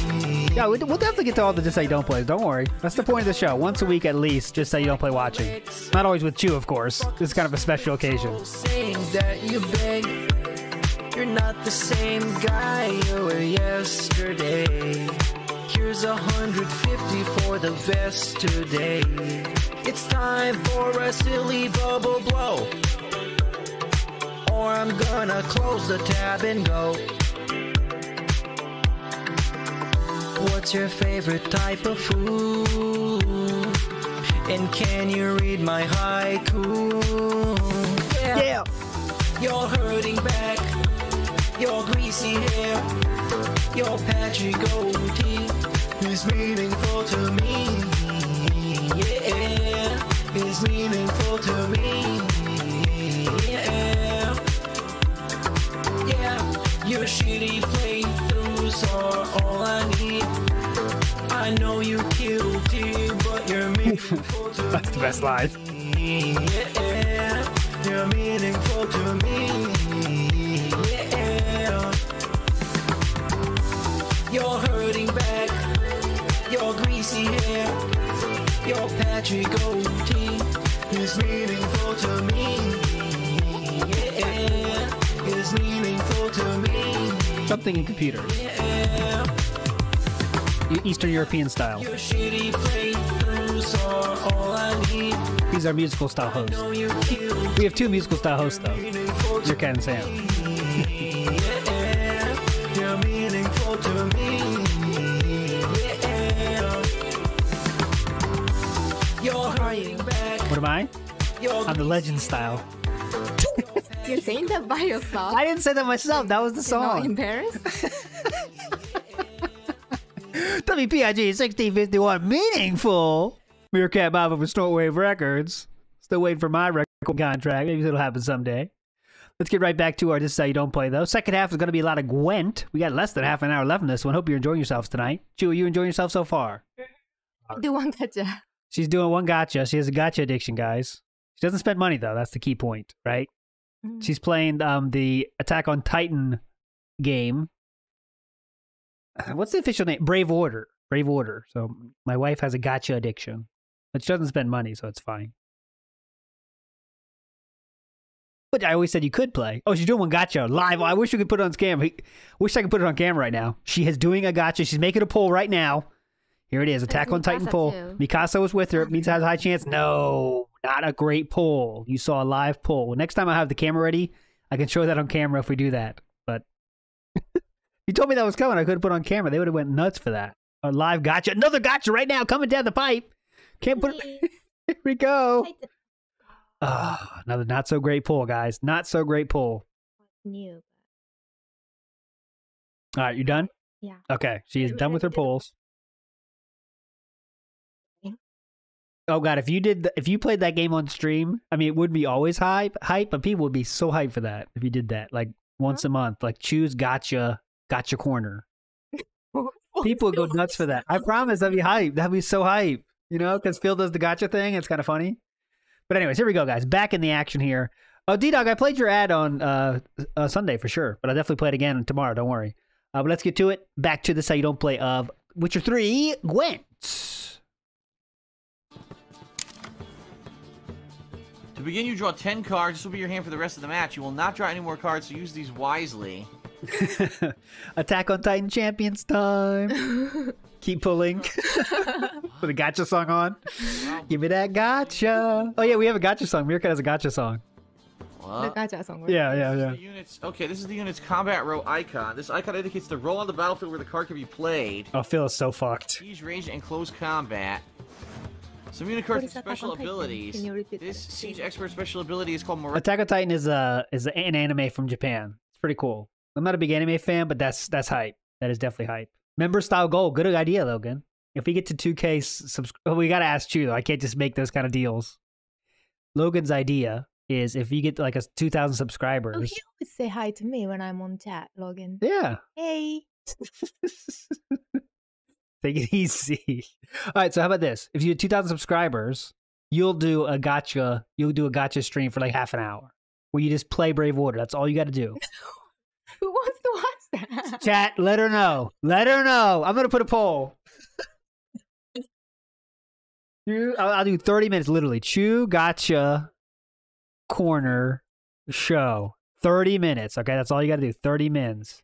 Yeah, we- we'll definitely get to all the Just You Don't Plays. Don't worry. That's the point of the show. Once a week at least, Just How You Don't Play watching. Not always with Chu, of course. This is kind of a special occasion. you. You're not the same guy you were yesterday. Here's a hundred fifty for the vest today. It's time for a silly bubble blow. or I'm gonna close the tab and go. What's your favorite type of food? And can you read my haiku? Yeah. You're hurting back, your greasy hair, your patchy goatee is meaningful to me. Yeah, is meaningful to me. Yeah, yeah, your shitty playthroughs I know you guilty, but you're <laughs> meaningful to That's the best line. yeah, you're meaningful to me. Yeah, you're hurting back, your greasy hair, your patchy goatee is meaningful to me. Yeah, is meaningful to me. Something in computers. Yeah, Eastern European style. He's shitty playthroughs are all I need. These are musical style hosts. Know you guilty. We have two musical style hosts though. meaningful to Your Cat and Sam. You're meaningful to me. You're hurting back. What am I? I'm the legend style. <laughs> You're saying that by yourself. I didn't say that myself. That was the You're not song. embarrassed? <laughs> WPIG 1651 meaningful. Meerkat Bob for Snortwave Records. Still waiting for my record contract. Maybe it'll happen someday. Let's get right back to our This Is How You Don't Play, though. Second half is going to be a lot of Gwent. We got less than half an hour left in this one. Hope you're enjoying yourselves tonight. Chu, are you enjoying yourself so far? Do one gotcha. She's doing one gotcha. She has a gotcha addiction, guys. She doesn't spend money, though. That's the key point, right? Mm. She's playing um, the Attack on Titan game. <sighs> What's the official name? Brave Order. Brave Order. So my wife has a gotcha addiction, but she doesn't spend money, so it's fine. But I always said you could play. Oh, she's doing one gotcha live. I wish we could put it on camera. Wish I could put it on camera right now. She is doing a gotcha. She's making a poll right now. Here it is. Attack on Titan poll. too. Mikasa was with her. It means it has a high chance. No, not a great poll. You saw a live poll. Next time I have the camera ready, I can show that on camera if we do that. You told me that was coming. I could have put on camera. They would have went nuts for that. A live gotcha. Another gotcha right now coming down the pipe. Can't put it. <laughs> Here we go. Ah, another not so great pull, guys. Not so great pull. New. All right, you done? Yeah. Okay, she is done with her pulls. Oh god, if you did, the, if you played that game on stream, I mean, it would be always hype, hype, but people would be so hyped for that if you did that, like once a month, like Chu's gotcha, gotcha corner. <laughs> People would go nuts for that. I promise, that'd be hype. That'd be so hype, you know, because Phil does the gotcha thing. It's kind of funny. But anyways, here we go, guys. Back in the action here. Oh, D Dog, I played your ad on uh, uh, Sunday for sure, but I'll definitely play it again tomorrow. Don't worry. Uh, but let's get to it. Back to this how you don't play of Witcher 3 Gwent. To begin, you draw 10 cards. This will be your hand for the rest of the match. You will not draw any more cards, so use these wisely. <laughs> Attack on Titan Champions time. <laughs> Keep pulling. <laughs> With a gotcha song on. Give me that gotcha. Oh, yeah, we have a gotcha song. Meerkat has a gotcha song. The gotcha song. Yeah, yeah, yeah. the unit's, okay, this is the unit's combat row icon. This icon indicates the role on the battlefield where the card can be played. Oh, Phil is so fucked. Siege, ranged, and close combat. Some unit What cards is with special abilities. Can you repeat This that, siege expert special ability is called Morale. Attack on Titan is a is an anime from Japan. It's pretty cool. I'm not a big anime fan, but that's that's hype. That is definitely hype. Member style goal. Good idea, Logan. If we get to 2K subs, oh, we gotta ask you though. I can't just make those kind of deals. Logan's idea is if you get like a 2,000 Oh, subscribers. he always say hi to me when I'm on chat, Logan. yeah. Hey. <laughs> Take it easy. All right. So how about this? If you get 2,000 subscribers, you'll do a gotcha. You'll do a gotcha stream for like half an hour where you just play Brave Order. That's all you got to do. <laughs> <laughs> Who wants to watch that? Chat, let her know. Let her know. I'm gonna put a poll. <laughs> I'll, I'll do 30 minutes, literally. Chu, gotcha, corner, show. 30 minutes. Okay, that's all you gotta do. 30 minutes.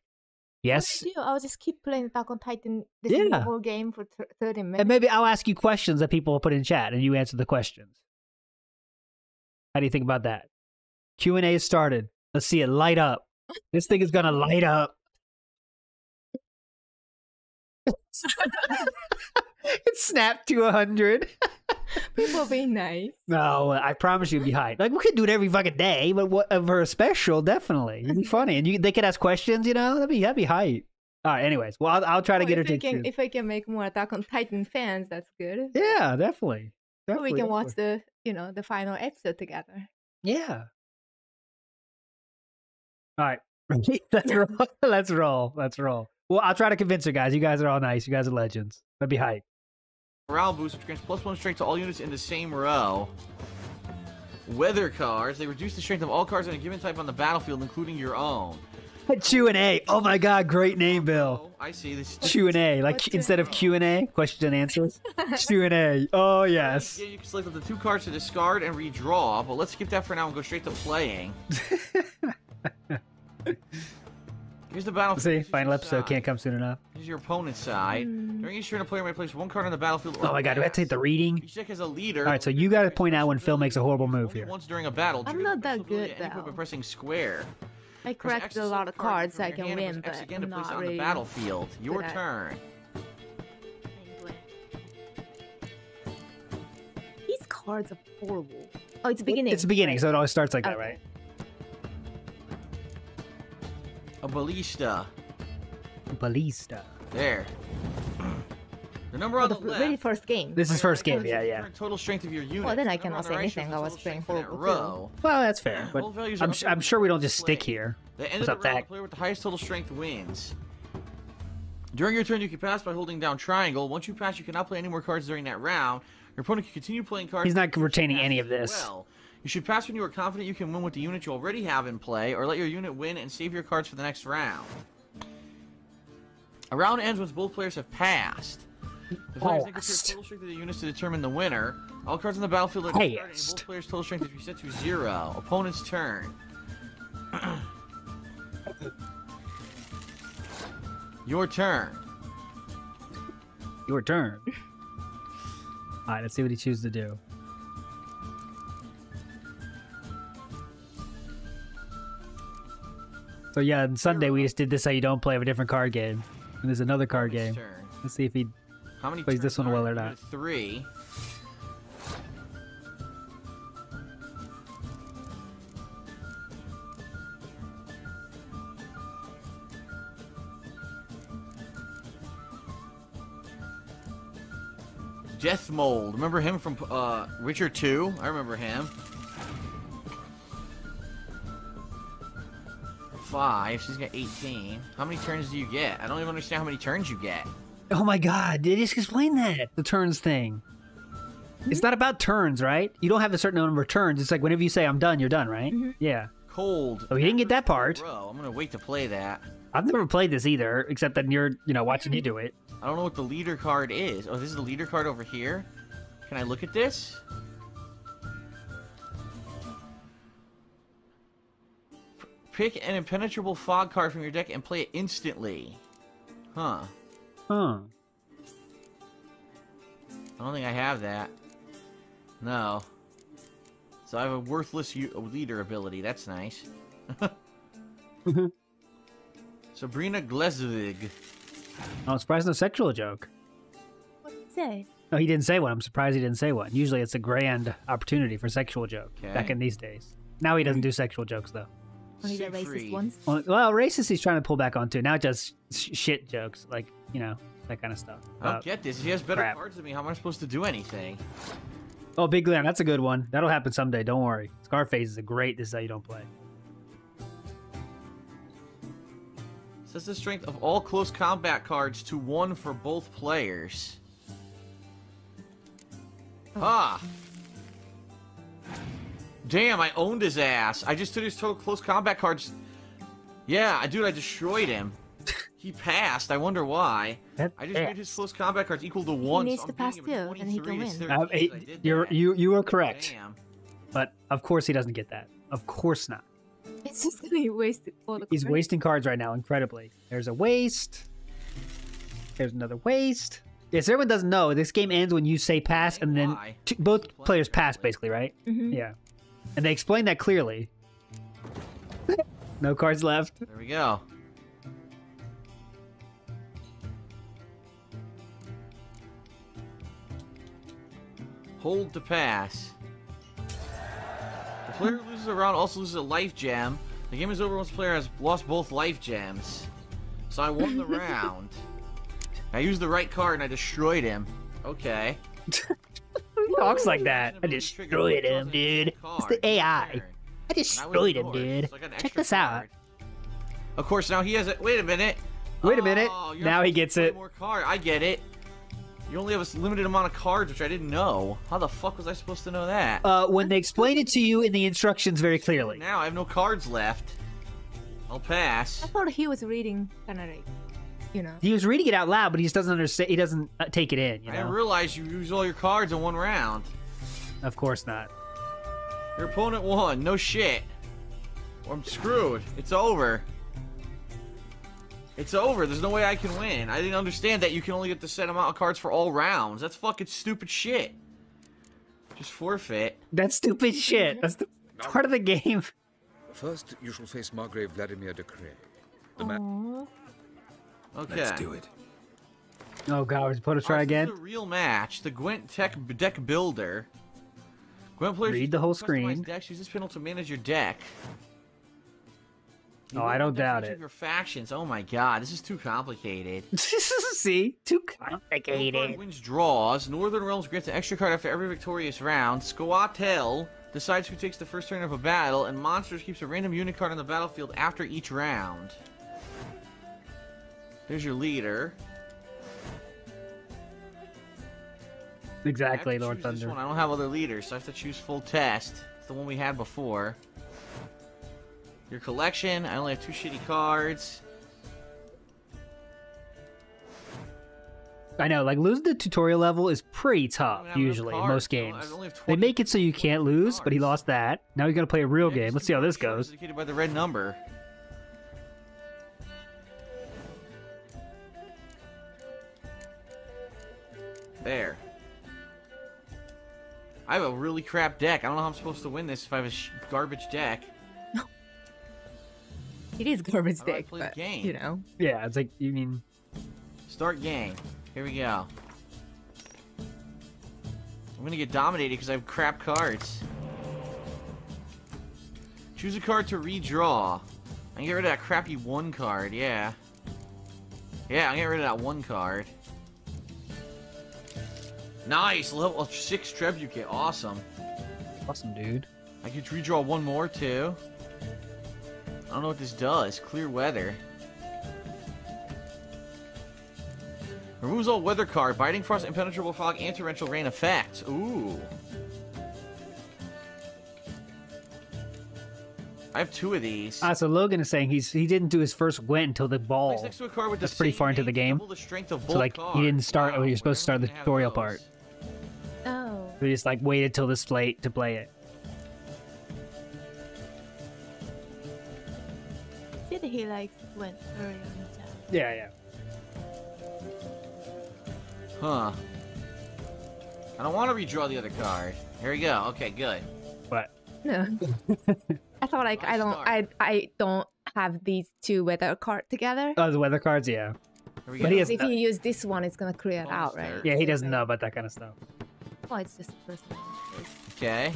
Yes. What do? I'll just keep playing Attack on Titan this Yeah. whole game for 30 minutes. And maybe I'll ask you questions that people will put in chat, and you answer the questions. How do you think about that? Q and A is started. Let's see it light up. This thing is gonna light up. it snapped to a hundred. People being nice. No, I promise you, it'd be hype. Like we could do it every fucking day, but what uh, for a special, definitely, it'd be funny, and you they could ask questions. You know, that'd be that'd be hype. All right. Anyways, well, I'll, I'll try to Oh, get her to. can, if I can make more Attack on Titan fans, that's good. yeah, definitely. So definitely we can watch the you know the final episode together. Yeah. All right. <laughs> Let's roll. <laughs> Let's roll. Let's roll. Well, I'll try to convince her, guys. You guys are all nice. You guys are legends. That'd be hype. Morale boost, which grants plus one strength to all units in the same row. Weather cards, they reduce the strength of all cards in a given type on the battlefield, including your own. <laughs> Q and A. Oh my God, great name, Bill. Oh, I see this. Q and A, like What's instead of Q and A, questions and answers. Q and A. Oh yes. Yeah, you can select up to two cards to discard and redraw, but let's skip that for now and go straight to playing. Here's the battlefield. See, Here's final episode side. can't come soon enough. Here's your opponent's side. Hmm. During each turn, a player may place one card on the battlefield. or Oh my God, do I have to hit the reading? Each deck has a leader. All right, so you got to point out when Phil makes a horrible move here. Once during a battle. I'm not that good, at any point by pressing square. I Press X corrected a lot of cards so I can win, press X but again to I'm place it not on really. the battlefield. Your turn. These cards are horrible. Oh, it's the beginning. It's the beginning, so it always starts like that, right? A ballista. Ballista. There. The number Oh, on the the left. very first game. This is first game, represents yeah, yeah. Total strength of your unit. Well, then I The number cannot say right anything. the I was playing for that horrible row. Well, that's fair, but I'm, are sh- updated I'm sure we don't on just stick here. The end What's of up, the round, Dak? the player with the highest total strength wins. During your turn, you can pass by holding down triangle. Once you pass, you cannot play any more cards during that round. Your opponent can continue playing cards. He's not retaining any of this. Well, you should pass when you are confident you can win with the unit you already have in play, or let your unit win and save your cards for the next round. A round ends once both players have passed. The players compare Passed. total strength of the units to determine the winner. All cards on the battlefield are discarded, and both players' total strength is reset to zero. Opponent's turn. <clears throat> Your turn. Your turn. All right, let's see what he chooses to do. So yeah, on Sunday we just did this how you don't play of a different card game, and there's another card game. turn. Let's see if he. How many Plays this one well or not. Three. Dethmold. Remember him from uh, Witcher 2? I remember him. Five. She's got 18. How many turns do you get? I don't even understand how many turns you get. Oh my god! Did he just explain that the turns thing? It's not about turns, right? You don't have a certain number of turns. It's like whenever you say I'm done, you're done, right? Mm-hmm. Yeah. Cold. Oh, he didn't get that part. Bro, I'm gonna wait to play that. I've never played this either, except that you're, you know, watching you do it. I don't know what the leader card is. Oh, this is the leader card over here. Can I look at this? Pick an impenetrable fog card from your deck and play it instantly. Huh. Huh. I don't think I have that. No. So I have a worthless leader ability. That's nice. <laughs> Sabrina Glevissig. Oh, I'm surprised no sexual joke. What did he say? No, he didn't say one. I'm surprised he didn't say one. Usually it's a grand opportunity for sexual joke back in these days. Now he doesn't do sexual jokes though. Only the racist ones. Well, well, racist he's trying to pull back onto. Now just sh- shit jokes, like you know that kind of stuff. I don't Uh, get this. He has better crap. cards than me. How am I supposed to do anything? oh, Big Glam, that's a good one. That'll happen someday. Don't worry. Scarface is a great. This is how you don't play. Sets the strength of all close combat cards to one for both players. Ah! Damn, I owned his ass. I just took his total close combat cards. Yeah, I dude, I destroyed him. He passed. I wonder why. That I just made his close combat cards equal to one. He needs so to pass beating too, and he can to win. Uh, 13 he- I did you're that. you you are correct, Damn. but of course he doesn't get that. Of course not. It's just gonna be wasted all the He's cards. wasting cards right now incredibly. There's a waste. There's another waste. Yes, everyone doesn't know. This game ends when you say pass, and then two, both players pass, basically, right? Mhm. Yeah. And they explain that clearly. No cards left. There we go. Hold to pass. The player who loses a round also loses a life gem. The game is over once the player has lost both life gems. So I won the <laughs> round. I used the right card and I destroyed him. Okay. <laughs> Who talks like that? I destroyed him, dude. It's the AI. I And destroyed was him, dude. so I got an Check this out. Of course, now he has it. Wait a minute. Wait a minute. Oh, Now he gets it. More card. I get it. You only have a limited amount of cards, which I didn't know. How the fuck was I supposed to know that? Uh, when they explain it to you in the instructions very clearly. now I have no cards left. I'll pass. I thought he was reading kind of like, you know. He was reading it out loud, but he just doesn't understand. He doesn't uh, take it in. You I didn't realize you use all your cards in one round. Of course not. Your opponent won. No shit. Or I'm screwed. It's over. It's over. There's no way I can win. I didn't understand that you can only get the set amount of cards for all rounds. That's fucking stupid shit. Just forfeit. That's stupid shit. That's the part of the game. First, you shall face Margrave Vladimir de Cray. The man. Okay. Let's do it. Oh god, we're supposed to try Alright, so this again. is a real match. The Gwent Tech Deck Builder. Gwent players Read the whole customized screen. Decks. Use this panel to manage your deck. You Oh, I don't doubt it. Your factions. Oh my god, this is too complicated. <laughs> See, too Northern complicated. wins draws. Northern Realms grants an extra card after every victorious round. Scoia'tael decides who takes the first turn of a battle, and Monsters keeps a random unit card on the battlefield after each round. There's your leader. Exactly, Lord Thunder. I don't have other leaders, so I have to choose Foltest. It's the one we had before. Your collection. I only have two shitty cards. I know, like losing the tutorial level is pretty tough usually in most games. They make it so you can't lose, but he lost that. Now you got to play a real Yeah, game. Let's see how this goes. By the red number. There. I have a really crap deck. I don't know how I'm supposed to win this if I have a sh- garbage deck. <laughs> It is garbage How deck, but game? you know. Yeah, it's like you mean Start game. Here we go. I'm gonna get dominated because I have crap cards. Choose a card to redraw. I can get rid of that crappy one card, yeah. Yeah, I'll get rid of that one card. Nice! Level 6 Trebuchet, awesome. awesome, dude. I could redraw one more too. I don't know what this does. Clear weather. Removes all weather card. Biting frost, impenetrable fog, and torrential rain effects. Ooh. I have two of these. Ah, so Logan is saying he's he didn't do his first win until the ball. next to a card with the That's pretty far into the game. the So like he didn't start Wow, when you're supposed to start the everyone's gonna have tutorial those. Part. We just like waited till this late to play it. Did he like went early on the chat? Yeah, yeah. Huh. I don't want to redraw the other card. Here we go. Okay, good. But No. <laughs> I thought like I don't I I don't have these two weather card together. oh, the weather cards, yeah, But he has- if you use this one, it's gonna clear it out, right? yeah. He doesn't know about that kind of stuff. Oh, it's just the first one. Okay.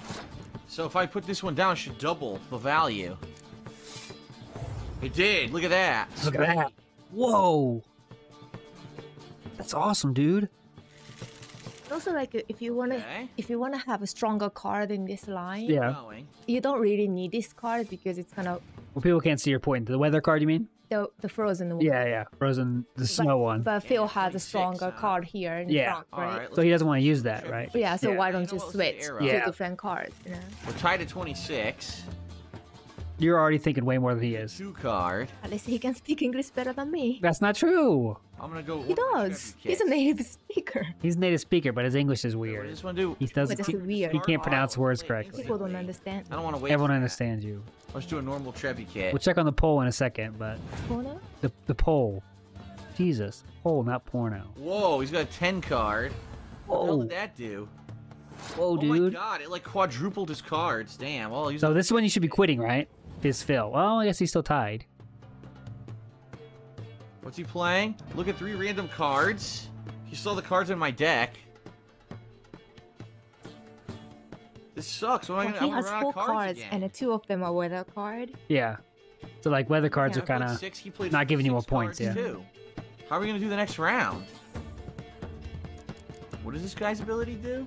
So if I put this one down, it should double the value. It did. Look at that. Look at that. Whoa, that's awesome, dude. Also, like if you wanna Okay. if you wanna have a stronger card in this line, Yeah. You don't really need this card because it's gonna Well, people can't see your point. The weather card, you mean? The the frozen one. Yeah, yeah. Frozen, the But, snow one. But Phil has a stronger huh? card here in Yeah. front, All right? right. So he doesn't want to use that, right? Yeah, so Yeah. why don't you switch do arrow. to Yeah. different cards? You know, We're tied at 26. You're already thinking way more than he is. Two card. at least he can speak English better than me. That's not true. I'm gonna go. He does. He's a native speaker. He's a native speaker, but his English is What weird. does this one do? He doesn't. But He, weird. he can't pronounce words Wait, correctly. People don't understand. I don't want to wait. Everyone understands you. Let's do a normal Trebuchet. We'll check on the poll in a second, but Porno? the the poll. Jesus, poll, not porno. Whoa, he's got a 10 card. What the hell did that do? whoa, Oh my god, it like quadrupled his cards. Damn. Well, he's So this is when you should be quitting, right? His fill. Well, I guess he's still tied. What's he playing? Look at three random cards. You saw the cards in my deck. This sucks. What am I Well, gonna, he has gonna run out four cards, cards, and the two of them are weather card. Yeah. So like weather cards Yeah. are kind of six, he played not giving you more points. Yeah. Too. How are we gonna do the next round? What does this guy's ability do?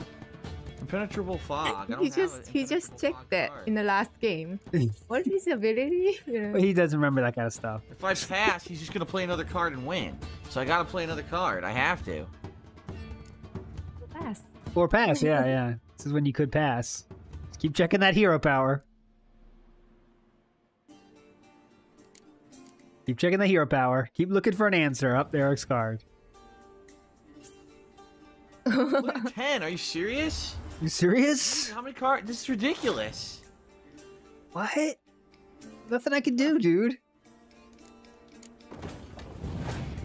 Impenetrable fog. I don't He have just he just checked fog that card. in the last game. <laughs> what is his ability? <laughs> You know. But he doesn't remember that kind of stuff. If I pass, he's just gonna play another card and win. So I gotta play another card. I have to. Pass. Or pass. Yeah, <laughs> yeah. This is when you could pass. Just keep checking that hero power. Keep checking the hero power. Keep looking for an answer. Up there, Eric's card. Look ten. Are you serious? You serious? How many cards? This is ridiculous. What? Nothing I can do, dude.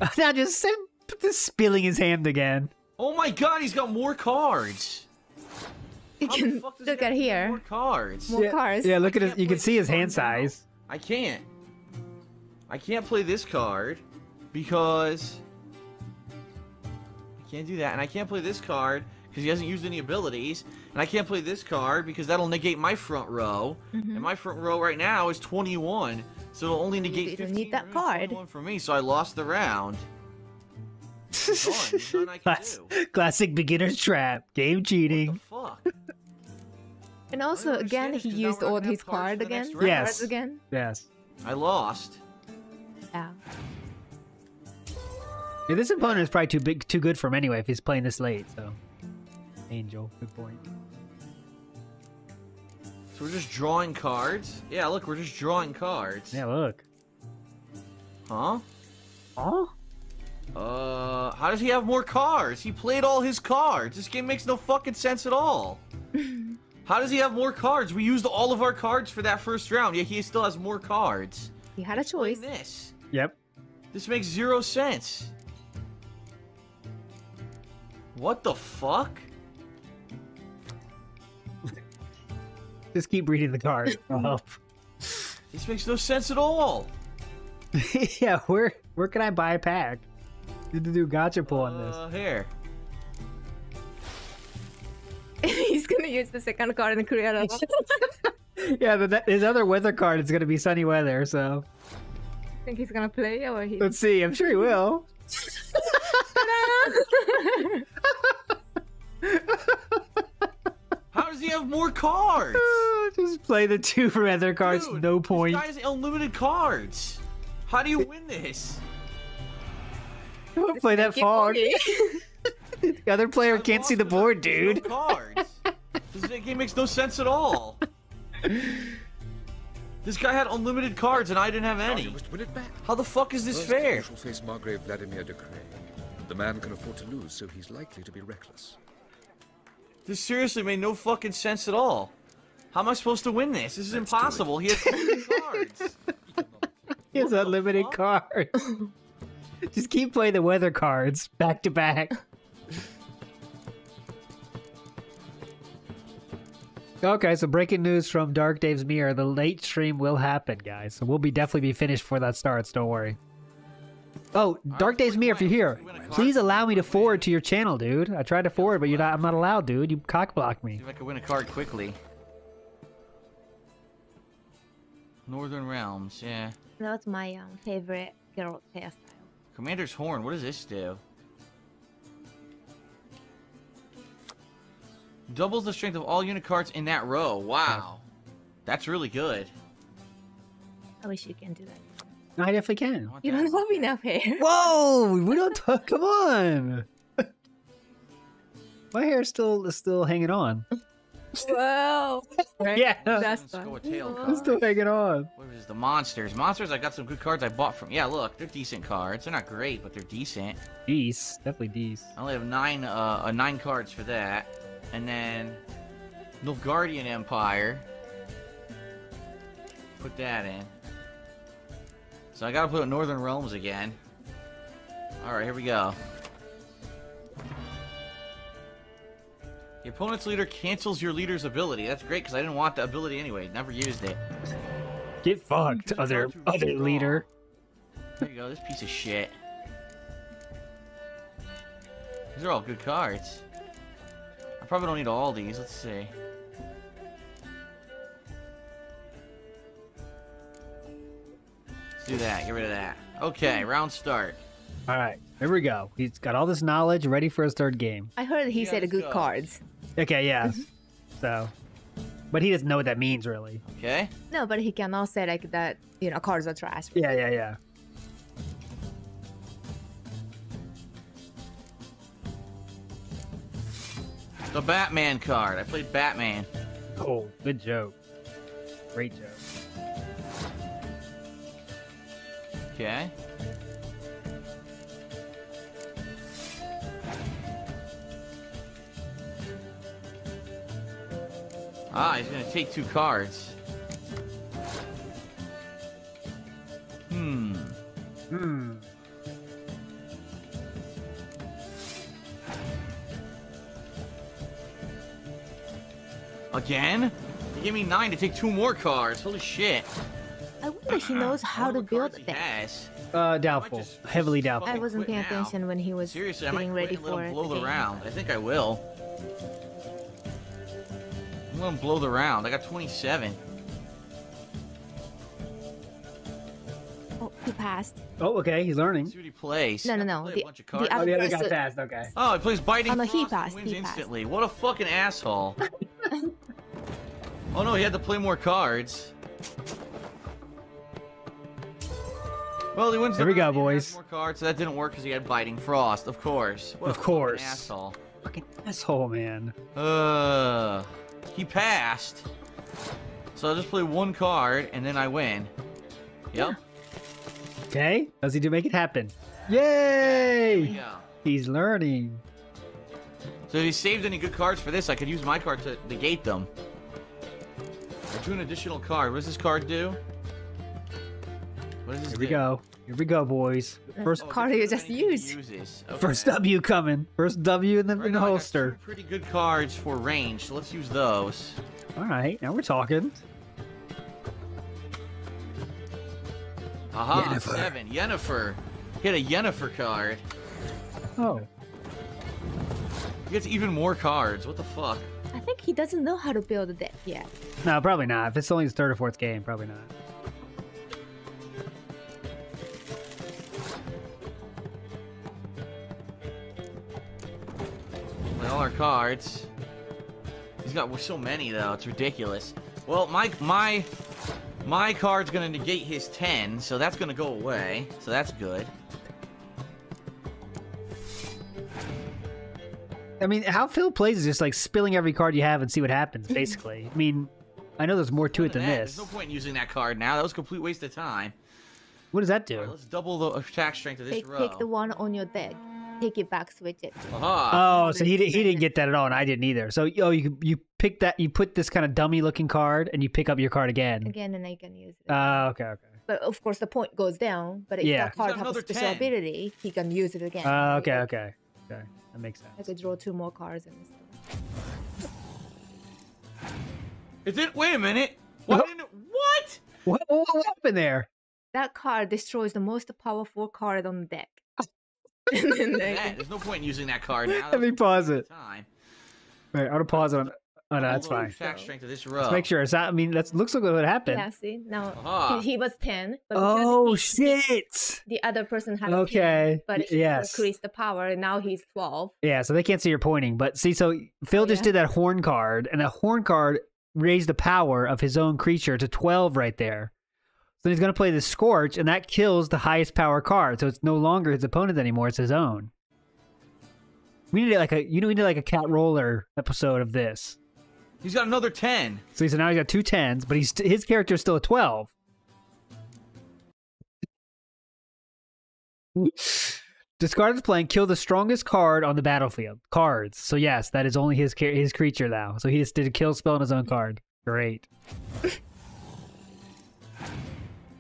<laughs> now just sim- just spilling his hand again. Oh my god, he's got more cards. You How can look at here. More cards. More yeah, cards. Yeah, look at I his. can't You can see his hand card now. size. I can't. I can't play this card because I can't do that, and I can't play this card because he hasn't used any abilities, and I can't play this card because that'll negate my front row, mm-hmm. and my front row right now is 21, so it'll only negate you don't 15 need that card. for me, so I lost the round. I'm done. There's <laughs> nothing I can Class- do. <laughs> classic beginner's trap. Game cheating. Fuck. And also, again, this, he 'cause now used all his cards card again. Yes. Cards again. Yes. I lost. Yeah. Yeah, this opponent is probably too big, too good for him anyway. If he's playing this late, so. Angel, good point. So we're just drawing cards? Yeah, look, we're just drawing cards. Yeah, look. Huh? Oh. Uh, how does he have more cards? He played all his cards. This game makes no fucking sense at all. <laughs> how does he have more cards? We used all of our cards for that first round, yet he still has more cards. He had a Explain choice. this. Yep. This makes zero sense. What the fuck? Just keep reading the card. <laughs> I'll help. This makes no sense at all. <laughs> yeah, where where can I buy a pack? Did to do gotcha pull on this. Uh, here. <laughs> He's gonna use the second card in the creator. Yeah, but that, his other weather card is gonna be sunny weather. So I think he's gonna play or he? let's see. I'm sure he will. How does he have more cards? <laughs> Just play the two <laughs> weather cards. Dude, no This point. guy has unlimited cards. How do you win this? Don't play that Keep fog. <laughs> The other player I can't see the board, have no dude. cards. this game makes no sense at all. This guy had unlimited cards and I didn't have any. you must win it back. How the fuck is this First, fair? Face Margrave Vladimir de Cray. The man can afford to lose, so he's likely to be reckless. This seriously made no fucking sense at all. How am I supposed to win this? This is Let's impossible. He has <laughs> unlimited cards. He has What unlimited cards. <laughs> Just keep playing the weather cards back to back. Okay, so breaking news from Dark Dave's Mirror: the late stream will happen, guys. So we'll be definitely be finished before that starts. Don't worry. Oh, Dark Days Mirror, if you're here, please allow me to forward to your channel, dude. I tried to forward, but you're not. I'm not allowed, dude. You cock blocked me. See if I could win a card quickly. Northern Realms, yeah. That's my um, favorite Geralt hairstyle. Commander's Horn, what does this do? Doubles the strength of all unit cards in that row. Wow. That's really good. I wish you can do that. I definitely can. want You don't have enough hair. Whoa, we don't <laughs> talk. Come on. <laughs> My hair's still is still hanging on. Whoa. <laughs> Yeah, That's Let's go fun. with tail still hanging on. What is the monsters? Monsters, I got some good cards I bought from. Yeah, look, they're decent cards. They're not great, but they're decent. Deece, definitely Deece. I only have nine, uh, uh, nine cards for that, and then Nilfgaardian Empire. Put that in. So I gotta put Northern Realms again. All right, here we go. The opponent's leader cancels your leader's ability. That's great because I didn't want the ability anyway. Never used it. Get fucked, other other leader. There you go, this piece of shit. These are all good cards. I probably don't need all these. Let's see. Do that. Get rid of that. Okay, round start. All right, here we go. He's got all this knowledge, ready for his third game. I heard he Yeah, said let's good go. cards. Okay, yeah. Mm-hmm. So, but he doesn't know what that means, really. Okay. No, but he cannot say like that. You know, cards are trash. Yeah, yeah, yeah. The Batman card. I played Batman. Oh, good joke. Great joke. Okay. Ah, he's gonna take two cards. Hmm. Hmm. Again? He gave me nine to take two more cards. Holy shit. I wonder if he knows how to build cards he that. Uh, doubtful. just- just Heavily doubtful. I wasn't quit paying now. attention when he was Seriously, I might getting quit ready and let for him it. blow the game. round. I think I will. I'm gonna blow the round. I got 27. Oh, he passed. Oh, okay. He's learning. See what he plays. No, no, no, play a the- bunch of the cards. other- Oh, the other guy passed. Okay. Oh, he plays Biting Oh, no, he passed, wins he passed. instantly. What a fucking asshole. <laughs> oh no, he had to play more cards. Well, he wins. Here the we go, boys. More cards. So that didn't work because he had Biting Frost, of course. What Of fucking course. asshole. Fucking asshole, man. Uh, he passed. So I'll just play one card and then I win. Yep. Okay. Does he do make it happen? Yay! He's learning. So if he saved any good cards for this, I could use my card to negate them. I drew an additional card. What does this card do? What does this Here we do? go. Here we go, boys. First, Oh, card it you gets rid of just anything he used. uses. Okay. first W coming. First W in the, Right in the now I got holster. two pretty good cards for range, so let's use those. All right. Now we're talking. Aha, Yennefer. seven. Yennefer. Hit a Yennefer card. Oh. He gets even more cards. What the fuck? I think he doesn't know how to build a deck yet. No, probably not. If it's only his third or fourth game, probably not. All our cards. He's got so many though. It's ridiculous. Well, my my my card's gonna negate his ten, so that's gonna go away. So that's good. I mean, how Phil plays is just like spilling every card you have and see what happens, <laughs> basically. I mean, I know there's more to it than That- this. There's no point in using that card now. That was a complete waste of time. What does that All right, do? let's double the attack strength of this Take, row. take the one on your deck. Take it back, switch it. Aha. Oh, so he, di- he didn't get that at all, and I didn't either. So, oh, you you pick that, you put this kind of dummy looking card, and you pick up your card again. Again, and I can use it. Oh, okay, okay. but of course, the point goes down. But if Yeah. that card has a special 10. ability, he can use it again. Uh, okay, okay, okay. That makes sense. I could draw two more cards Is It. Wait a minute. Why Oh. didn't? What? What, what happened there? that card destroys the most powerful card on the deck. <laughs> and then they- There's no point in using that card now. Let me pause it. Time. All right, I'm gonna pause on. Oh no, that's fine. Attack strength of this row. Let's make sure. Is that? I mean, that's looks like what happened. yeah, see now Aha. he, he was ten. But Oh he- shit! The other person had Okay, 10, but he yes. increased the power, and now he's twelve. Yeah, so they can't see you're pointing. But see, so Phil Oh, just yeah? did that horn card, and that horn card raised the power of his own creature to 12 right there. So he's going to play the Scorch, and that kills the highest power card. So it's no longer his opponent anymore; it's his own. We need like a you know we need like a cat roller episode of this. He's got another ten. So he's now he's got two tens, but he's his character is still a 12. <laughs> Discard is playing. Kill the strongest card on the battlefield. Cards. So yes, that is only his his creature now. So he just did a kill spell on his own card. Great. <laughs>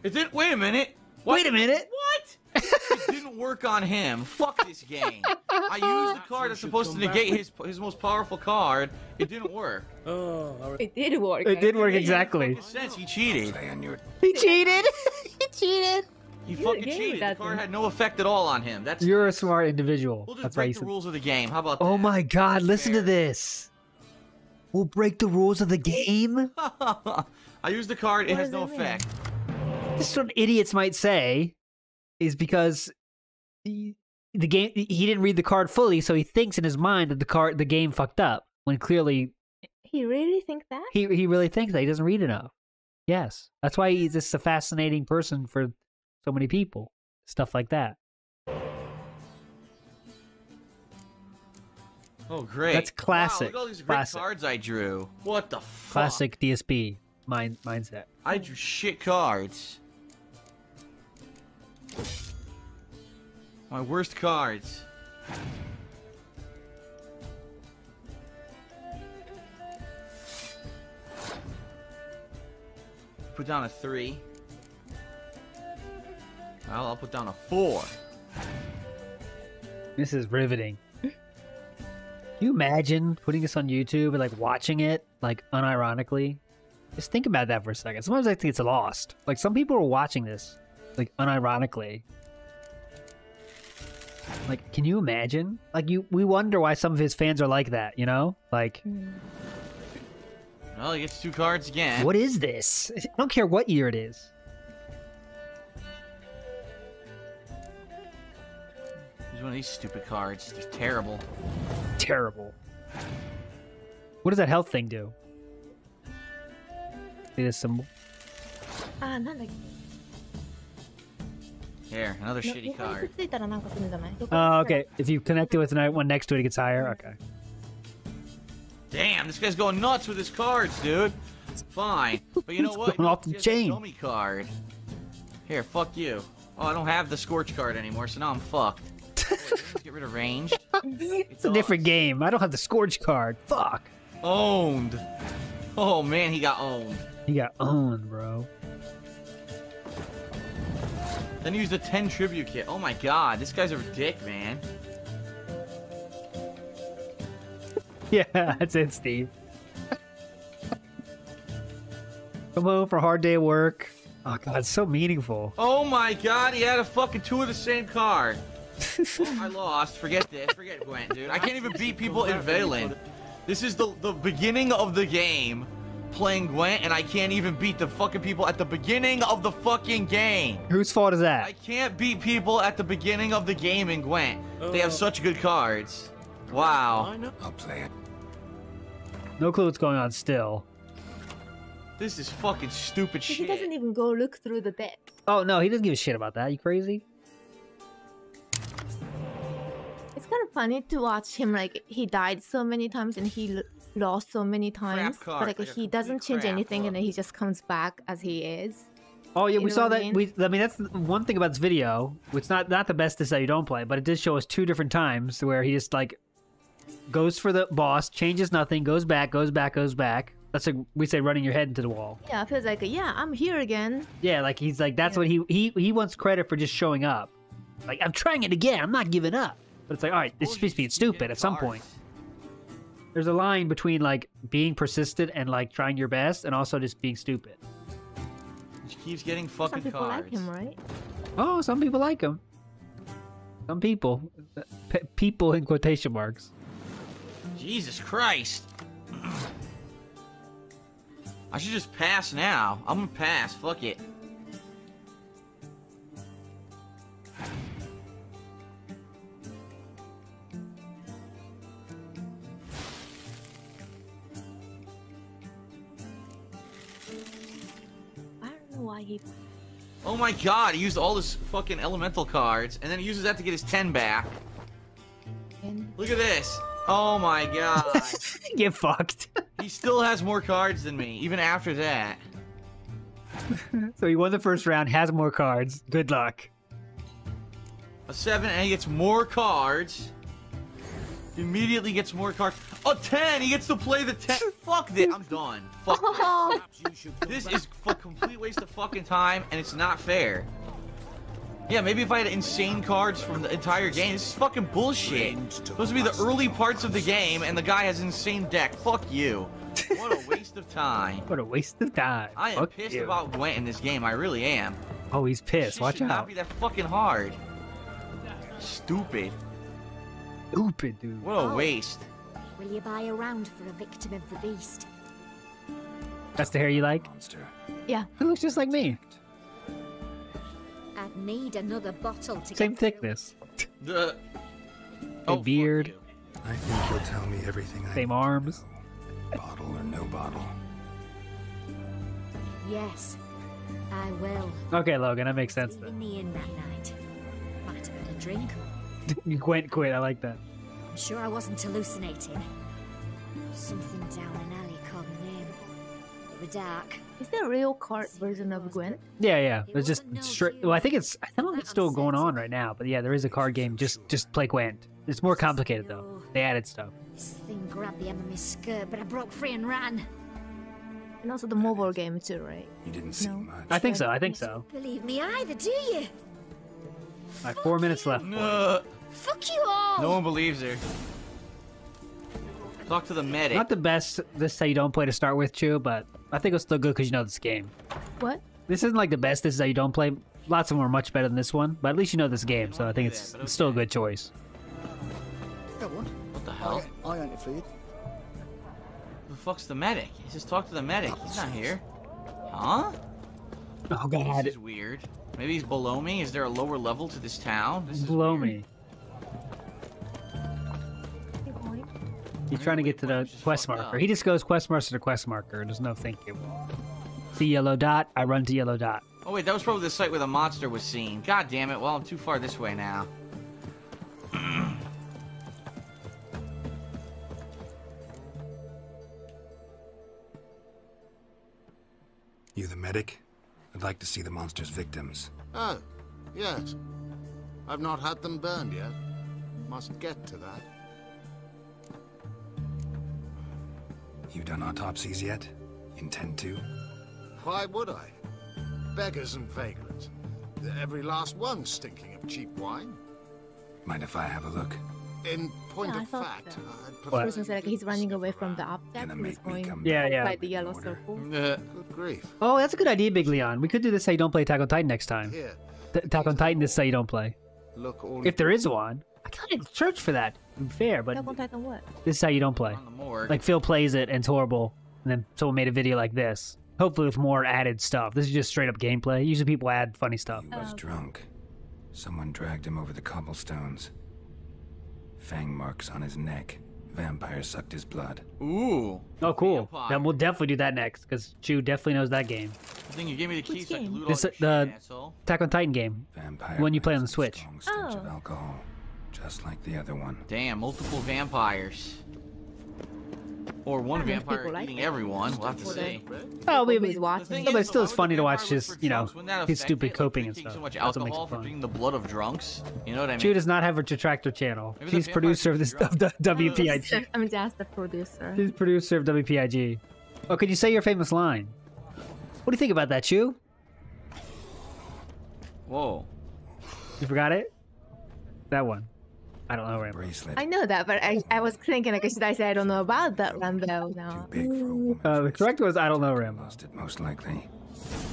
It didn't. Wait a minute. What? Wait a minute. What? It didn't work on him. Fuck this game. I <laughs> used the card that's supposed to negate his his most powerful card. It didn't work. <laughs> Oh, It did work. It did work exactly. Fucking sense. He cheated. Play on your He cheated. <laughs> he cheated. He You fucking cheated. The that card had no effect at all on him. That's You're a smart individual. We'll just That's why you break the rules of the game. How about oh That? Oh my god, listen to this. We'll break the rules of the game. I used the card. It What has no effect. mean? Effect. This is what idiots might say is because he- the game he didn't read the card fully, so he thinks in his mind that the card the game fucked up when clearly He really think that? he he really thinks that he doesn't read enough. Yes, that's why he's just a fascinating person for so many people. Stuff like that. Oh great. That's classic. Wow, look at all these great Classic. cards I drew. What the fuck? Classic DSP mind mindset. I drew shit cards. My worst cards. Put down a three. Well, I'll put down a four. This is riveting. Can you imagine putting this on YouTube and like watching it like unironically? Just think about that for a second. Sometimes I think it's lost. Like some people are watching this like unironically. Like, can you imagine? Like, you we wonder why some of his fans are like that. You know, like. Hmm. Well, he gets two cards again. What is this? I don't care what year it is. He's one of these stupid cards. They're terrible. Terrible. What does that health thing do? it is some? Ah, uh, not. Here, another の shitty 横にくっ card. ついたらなんかするんじゃない Oh, okay. If you connect it with the one next to it, it gets higher. Okay. Damn, this guy's going nuts with his cards, dude. Fine. But you know <laughs> He's what? going off the He has a chain. Dummy card. Here, fuck you. Oh, I don't have the Scorch card anymore, so now I'm fucked. <laughs> Wait, let's get rid of ranged. <laughs> It's a different game. I don't have the Scourge card. Fuck. Owned. Oh man, he got owned. You got owned, bro. Then he used a 10 tribute kit. Oh my god, this guy's a dick, man. <laughs> Yeah, that's it, Steve. Come home for a hard day work. Oh god, it's so meaningful. Oh my god, he had a fucking two of the same card. well, I <laughs> lost. Forget this. Forget Gwent, dude. I can't even beat people in Velen. This is the, the beginning of the game playing Gwent, and I can't even beat the fucking people at the beginning of the fucking game. Whose fault is that? I can't beat people at the beginning of the game in Gwent. They have oh. such good cards. Wow. I'll play it. No clue what's going on still. This is fucking stupid shit. He doesn't even go look through the deck. Oh no, he doesn't give a shit about that. You crazy? It's kind of funny to watch him like he died so many times and he l- lost so many times, card, but like like he doesn't change crap, anything and then he just comes back as he is. Oh yeah, You we saw what I that. mean? We, I mean, that's one thing about this video. It's not not the best is that you don't play, but it did show us two different times where he just like goes for the boss, changes nothing, goes back, goes back, goes back. That's like we say running your head into the wall. Yeah, it feels like yeah, I'm here again. Yeah, like he's like that's Yeah. what he he he wants credit for just showing up. Like I'm trying it again. I'm not giving up. But it's like all right, this Told is you being stupid at some cards. point. There's a line between like being persistent and like trying your best, and also just being stupid. He keeps getting fucking Some fucking people cards. like him, right? Oh, some people like him. Some people, P- people in quotation marks. Jesus Christ. I should just pass now. I'm gonna pass. Fuck it. Why he. Oh my god, he used all his fucking elemental cards, and then he uses that to get his 10 back. Look at this. Oh my god. <laughs> Get fucked. he still has more cards than me, even after that. <laughs> so he won the first round, has more cards. Good luck. A 7, and he gets more cards. He immediately gets more cards. A 10! He gets to play the 10. Fuck this. I'm done. Fuck <laughs> this. oh, This is a complete waste of fucking time, and it's not fair. Yeah, maybe if I had insane cards from the entire game. This is fucking bullshit. Supposed to be the early parts of the game, and the guy has insane deck. Fuck you. What a waste of time. <laughs> What a waste of time. I am Fuck pissed you. about Gwent in this game. I really am. Oh, he's pissed. Shit Watch should not out. be that fucking hard. Stupid. Stupid, dude. What a oh. waste. Will you buy a round for a victim of the beast? That's the hair you like? Monster. Yeah. It looks just like me. I'd need another bottle to Same get thickness. The Same oh, beard. I think you'll tell me everything I Same arms. Bottle or no bottle. Yes, I will. Okay, Logan, that makes sense In the inn that night. Might have had a drink. <laughs> then. Quit, quit. I like that. I'm sure I wasn't hallucinating. Something down an alley called Name. It was dark. Is there a real card version of Gwent? Yeah, yeah. There's just straight. Well, I think it's. I don't know if it's still going on right now, but yeah, there is a card game. Just, just play Gwent. It's more complicated though. They added stuff. This thing grabbed the hem of my skirt, but I broke free and ran. And also the mobile game too, right? You didn't see much. I think so. I think so. Believe me either, do you? All right, four minutes left. Uh, Fuck you all! no one believes her. Talk to the medic. Not the best. This is how you don't play to start with, Chu, but I think it's still good because you know this game. What? This isn't like the best. This is how you don't play. Lots of them are much better than this one, but at least you know this game, so I think it's, it's still a good choice. What the hell? I ain't afraid. Who the fuck's the medic? He says talk to the medic. He's not here. Huh? Oh god. This is weird. Maybe he's below me. Is there a lower level to this town? This is Blow me. He's trying to get to the quest marker. He just goes quest marker to quest marker. There's no thank you. See yellow dot, I run to yellow dot. Oh wait, that was probably the site where the monster was seen. God damn it. Well, I'm too far this way now. You the medic? I'd like to see the monster's victims. Oh, yes. I've not had them burned yet. Must get to that. You done autopsies yet? Intend to? Why would I? Beggars and vagrants. Every last one stinking of cheap wine. Mind if I have a look? In point Yeah, I of thought fact, so. I'd prefer... was like he's running away from the object. Gonna He's make going come Yeah, yeah. outside the yellow circle. <laughs> Uh, Good grief. Oh, that's a good idea, Big Leon. We could do this how you don't play Attack on Titan next time. Here, T- Attack on Titan, this is how you don't play. look all... If there is <laughs> one. I can't search for that. Fair, but Attack on Titan what? this is how you don't play. on the morgue. Like Phil plays it and it's horrible, and then someone made a video like this. Hopefully with more added stuff. This is just straight up gameplay. Usually people add funny stuff. He was drunk. Someone dragged him over the cobblestones. Fang marks on his neck. Vampire sucked his blood. Ooh. Oh, cool. Vampire. Then we'll definitely do that next because Chu definitely knows that game. I think you gave me the keys so I game? can all This your uh, the shit, asshole. Attack on Titan game. Vampire When you play on the Switch. strong stench of Oh. alcohol, just like the other one. Damn, multiple vampires. Or one Not many vampire people like eating it. everyone. We'll have to see. Oh, we, Nobody's we, watching. No, but is, it's still though, as why would funny to watch vampire just, you know, drunks? Wouldn't that his stupid it? Like, coping and stuff. So much That's makes alcohol it for fun. drinking the blood of drunks. You know what I mean? Chu does not have a detractor channel. Maybe the She's producer of this of the WPIG. I'm just the producer. She's producer of WPIG. Oh, can you say your famous line? What do you think about that, Chu? Whoa. You forgot it? That one. I don't know, Rambo. Bracelet. I know that, but I, I was thinking like should I say I don't know about that Rambo now? Big for a. Uh, the correct was I don't know, Rambo. It most likely.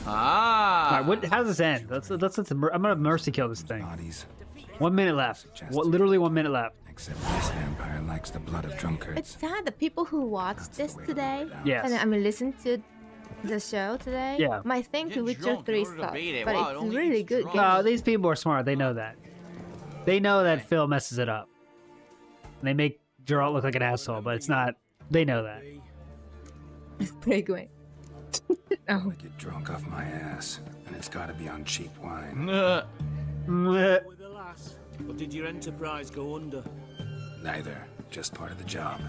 Ah. All right, what? How does this end? Let's let's let's. I'm gonna mercy kill this thing. One minute left. What? Literally one minute left. Except this vampire likes the blood of drunkards. It's drunkards. sad that people who watch this today Yes. and I mean listen to the show today Yeah. might think Get Witcher 3 order sucks, it. but Wow, it's really good game. No, these people are smart. They know that. They know that Phil messes it up. And they make Geralt look like an asshole, but it's not. They know that. It's pretty good. <laughs> oh. Get drunk off my ass, and it's gotta be on cheap wine. Uh, <laughs> With the lass, or did your enterprise go under? Neither. Just part of the job.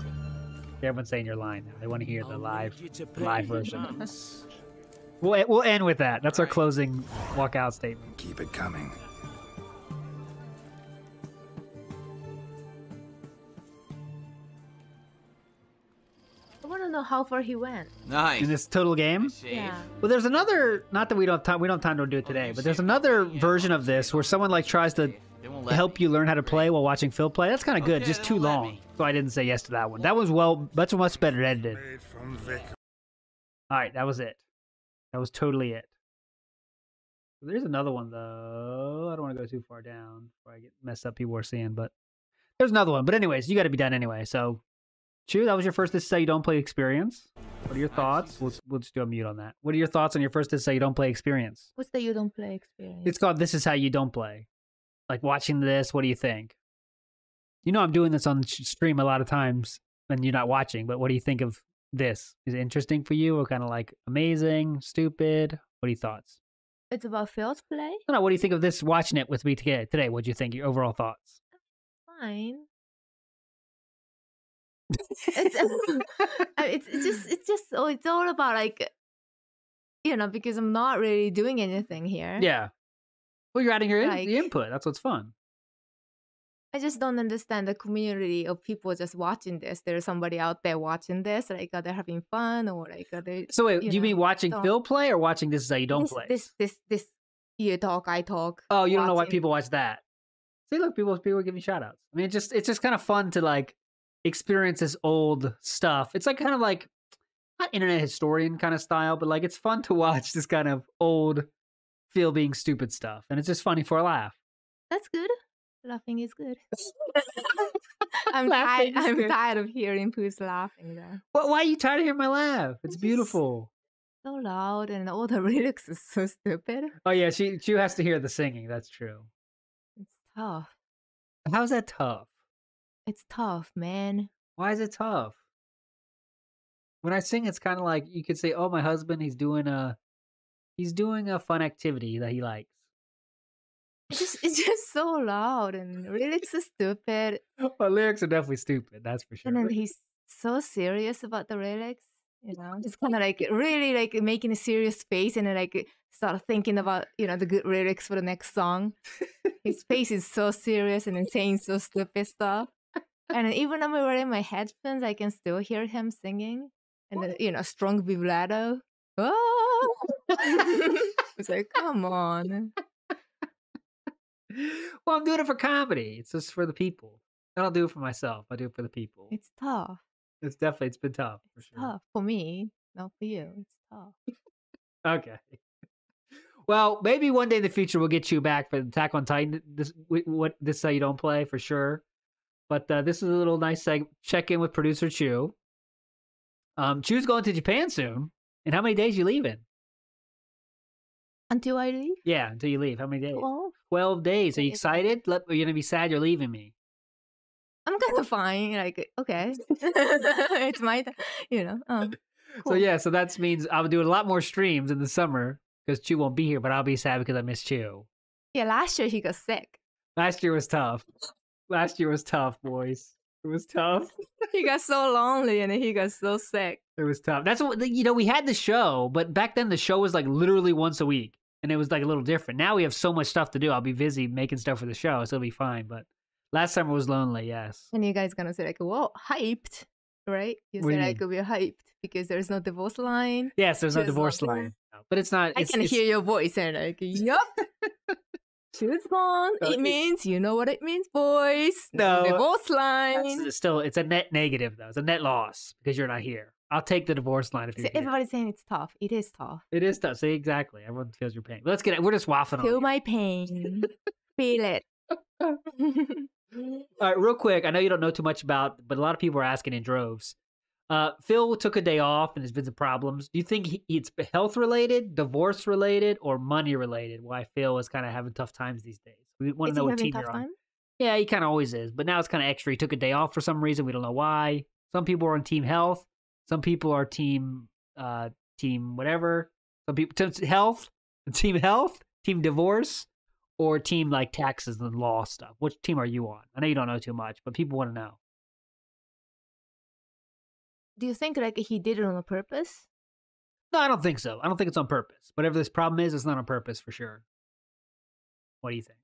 Everyone's saying you're lying now. They want to hear the I'll live, need you to pay live version. We'll we'll end with that. That's our closing walkout statement. Keep it coming. I want to know know how far he went. Nice. in this total game. Yeah. Well, there's another. Not that we don't have time. We don't have time to do it today. But there's another version of this where someone like tries to help you learn how to play while watching Phil play. That's kind of good. Just too long. So I didn't say yes to that one. That was well. That's much better edited. All right, that was it. That was totally it. There's another one though. I don't want to go too far down before I get messed up. People are seeing, but there's another one. But anyways, you got to be done anyway. So, Chu, that was your first This Is How You Don't Play experience. What are your thoughts? We'll, we'll just do a mute on that. What are your thoughts on your first This Is How You Don't Play experience? What's the you don't play experience? It's called This Is How You Don't Play. Like watching this, what do you think? You know, I'm doing this on stream a lot of times and you're not watching, but what do you think of this? Is it interesting for you or kind of like amazing, stupid? What are your thoughts? It's about Phil's play. No, no, what do you think of this watching it with me today? Today, what do you think? Your overall thoughts? Fine. It's, uh, <laughs> it's it's just it's just oh it's all about like you know because I'm not really doing anything here. Yeah. Well, you're adding your in- Like- the input. That's what's fun. I just don't understand the community of people just watching this. There's somebody out there watching this, like are they having fun or like are they? So wait, do you know, mean watching Phil play or watching This Is How You Don't this, Play? This this this you talk, I talk. Oh, you don't know why people watch that. See, look, people people are giving shout outs. I mean, it's just it's just kind of fun to like experience this old stuff. It's like kind of like not internet historian kind of style, but like it's fun to watch this kind of old feel being stupid stuff, and it's just funny for a laugh. That's good. Laughing is good. <laughs> I'm Laughing tired. is I'm good. tired of hearing who's laughing there. Well, why are you tired of hearing my laugh? It's beautiful. So loud and all the <laughs> lyrics is so stupid. Oh yeah, she she has to hear the singing. That's true. It's tough. How's that tough? It's tough, man. Why is it tough? When I sing, it's kind of like you could say, "Oh, my husband, he's doing a, he's doing a fun activity that he likes." It's just it's <laughs> just so loud and lyrics are stupid. <laughs> My lyrics are definitely stupid. That's for sure. And then he's so serious about the lyrics. You know, <laughs> just kind of like really like making a serious face and then like start thinking about you know the good lyrics for the next song. His face is so serious and then saying so stupid stuff. And even when I'm wearing my headphones, I can still hear him singing, and then you know strong vibrato. <laughs> Oh! <laughs> it's like come on. well, I'm doing it for comedy. It's just for the people. I don't do it for myself. I do it for the people. It's tough. It's definitely it's been tough for sure. Tough for me, not for you. It's tough. <laughs> Okay. Well, maybe one day in the future we'll get you back for Attack on Titan. This what this is how you don't play for sure. But uh, this is a little nice seg- check in with producer Chu. Um, Chu's going to Japan soon. And how many days you leaving? Until I leave. Yeah, until you leave. How many days? Twelve. Twelve days. Are you excited? Let, are you gonna be sad you're leaving me? I'm kind of fine. Like, okay, <laughs> it's my, t- you know. Um, <laughs> So yeah, so that means I'll do a lot more streams in the summer because Chu won't be here, but I'll be sad because I miss Chu. yeah. Last year he got sick. Last year was tough. Last year was tough, boys. It was tough. <laughs> He got so lonely and then he got so sick. It was tough. That's what you know. We had the show, but back then the show was like literally once a week, and it was like a little different. Now we have so much stuff to do. I'll be busy making stuff for the show, so it'll be fine. But last summer was lonely. Yes. And you guys gonna say like, "Whoa, hyped!" Right? You What say you like, "We're hyped" because there's no divorce line. Yes, there's no divorce line, but it's not. I can hear your voice and like, "Yup." <laughs> <laughs> Choose one. Uh, It it- means you know what it means, boys. No, divorce It's line. still, it's a net negative though. It's a net loss because you're not here. I'll take the divorce line if So you're here. everybody's saying it's tough. It is tough. It is tough. See, exactly. Everyone feels your pain. But let's get it. We're just waffling on. Feel my pain. <laughs> Feel it. All right, real quick. I know you don't know too much about, but a lot of people are asking in droves. Uh, Phil took a day off, and there's been some problems. Do you think he, it's health related, divorce related, or money related? Why Phil is kind of having tough times these days? We want to know what team you're on. time? Yeah, he kind of always is, but now it's kind of extra. He took a day off for some reason. We don't know why. Some people are on team health. Some people are team uh team whatever. Some people team health, <laughs> team health, team divorce, or team like taxes and law stuff. Which team are you on? I know you don't know too much, but people want to know. Do you think like he did it on purpose? No, I don't think so. I don't think it's on purpose. Whatever this problem is, it's not on purpose for sure. What do you think?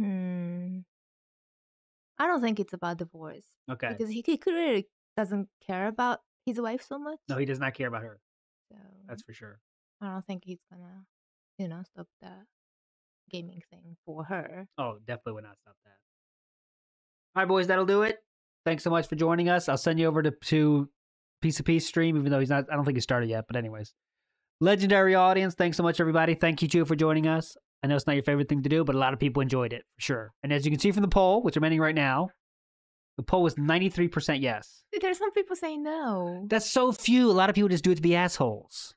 Hmm. I don't think it's about divorce Okay. because he, he clearly doesn't care about his wife so much. No, he does not care about her. So That's for sure. I don't think he's gonna, you know, stop the gaming thing for her. Oh, definitely would not stop that. All right, boys, that'll do it. Thanks so much for joining us. I'll send you over to, to Piece of Peace stream, even though he's not, I don't think he started yet. But, anyways, legendary audience. Thanks so much, everybody. Thank you, too, for joining us. I know it's not your favorite thing to do, but a lot of people enjoyed it for sure. And as you can see from the poll, which I'm ending right now, the poll was 93% yes. There's some people saying no. That's so few. A lot of people just do it to be assholes.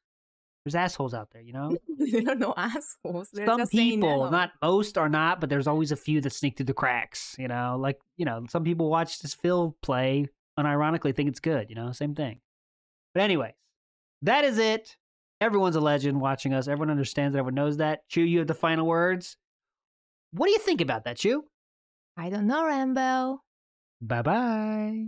There's assholes out there, you know? <laughs> they are no assholes. They're some people, no. not most are not, but there's always a few that sneak through the cracks, you know? Like, you know, some people watch this Phil play unironically think it's good, you know? Same thing. But anyways, that is it. Everyone's a legend watching us. Everyone understands that. Everyone knows that. Chu, you have the final words. What do you think about that, Chu? I don't know, Rambo. Bye bye.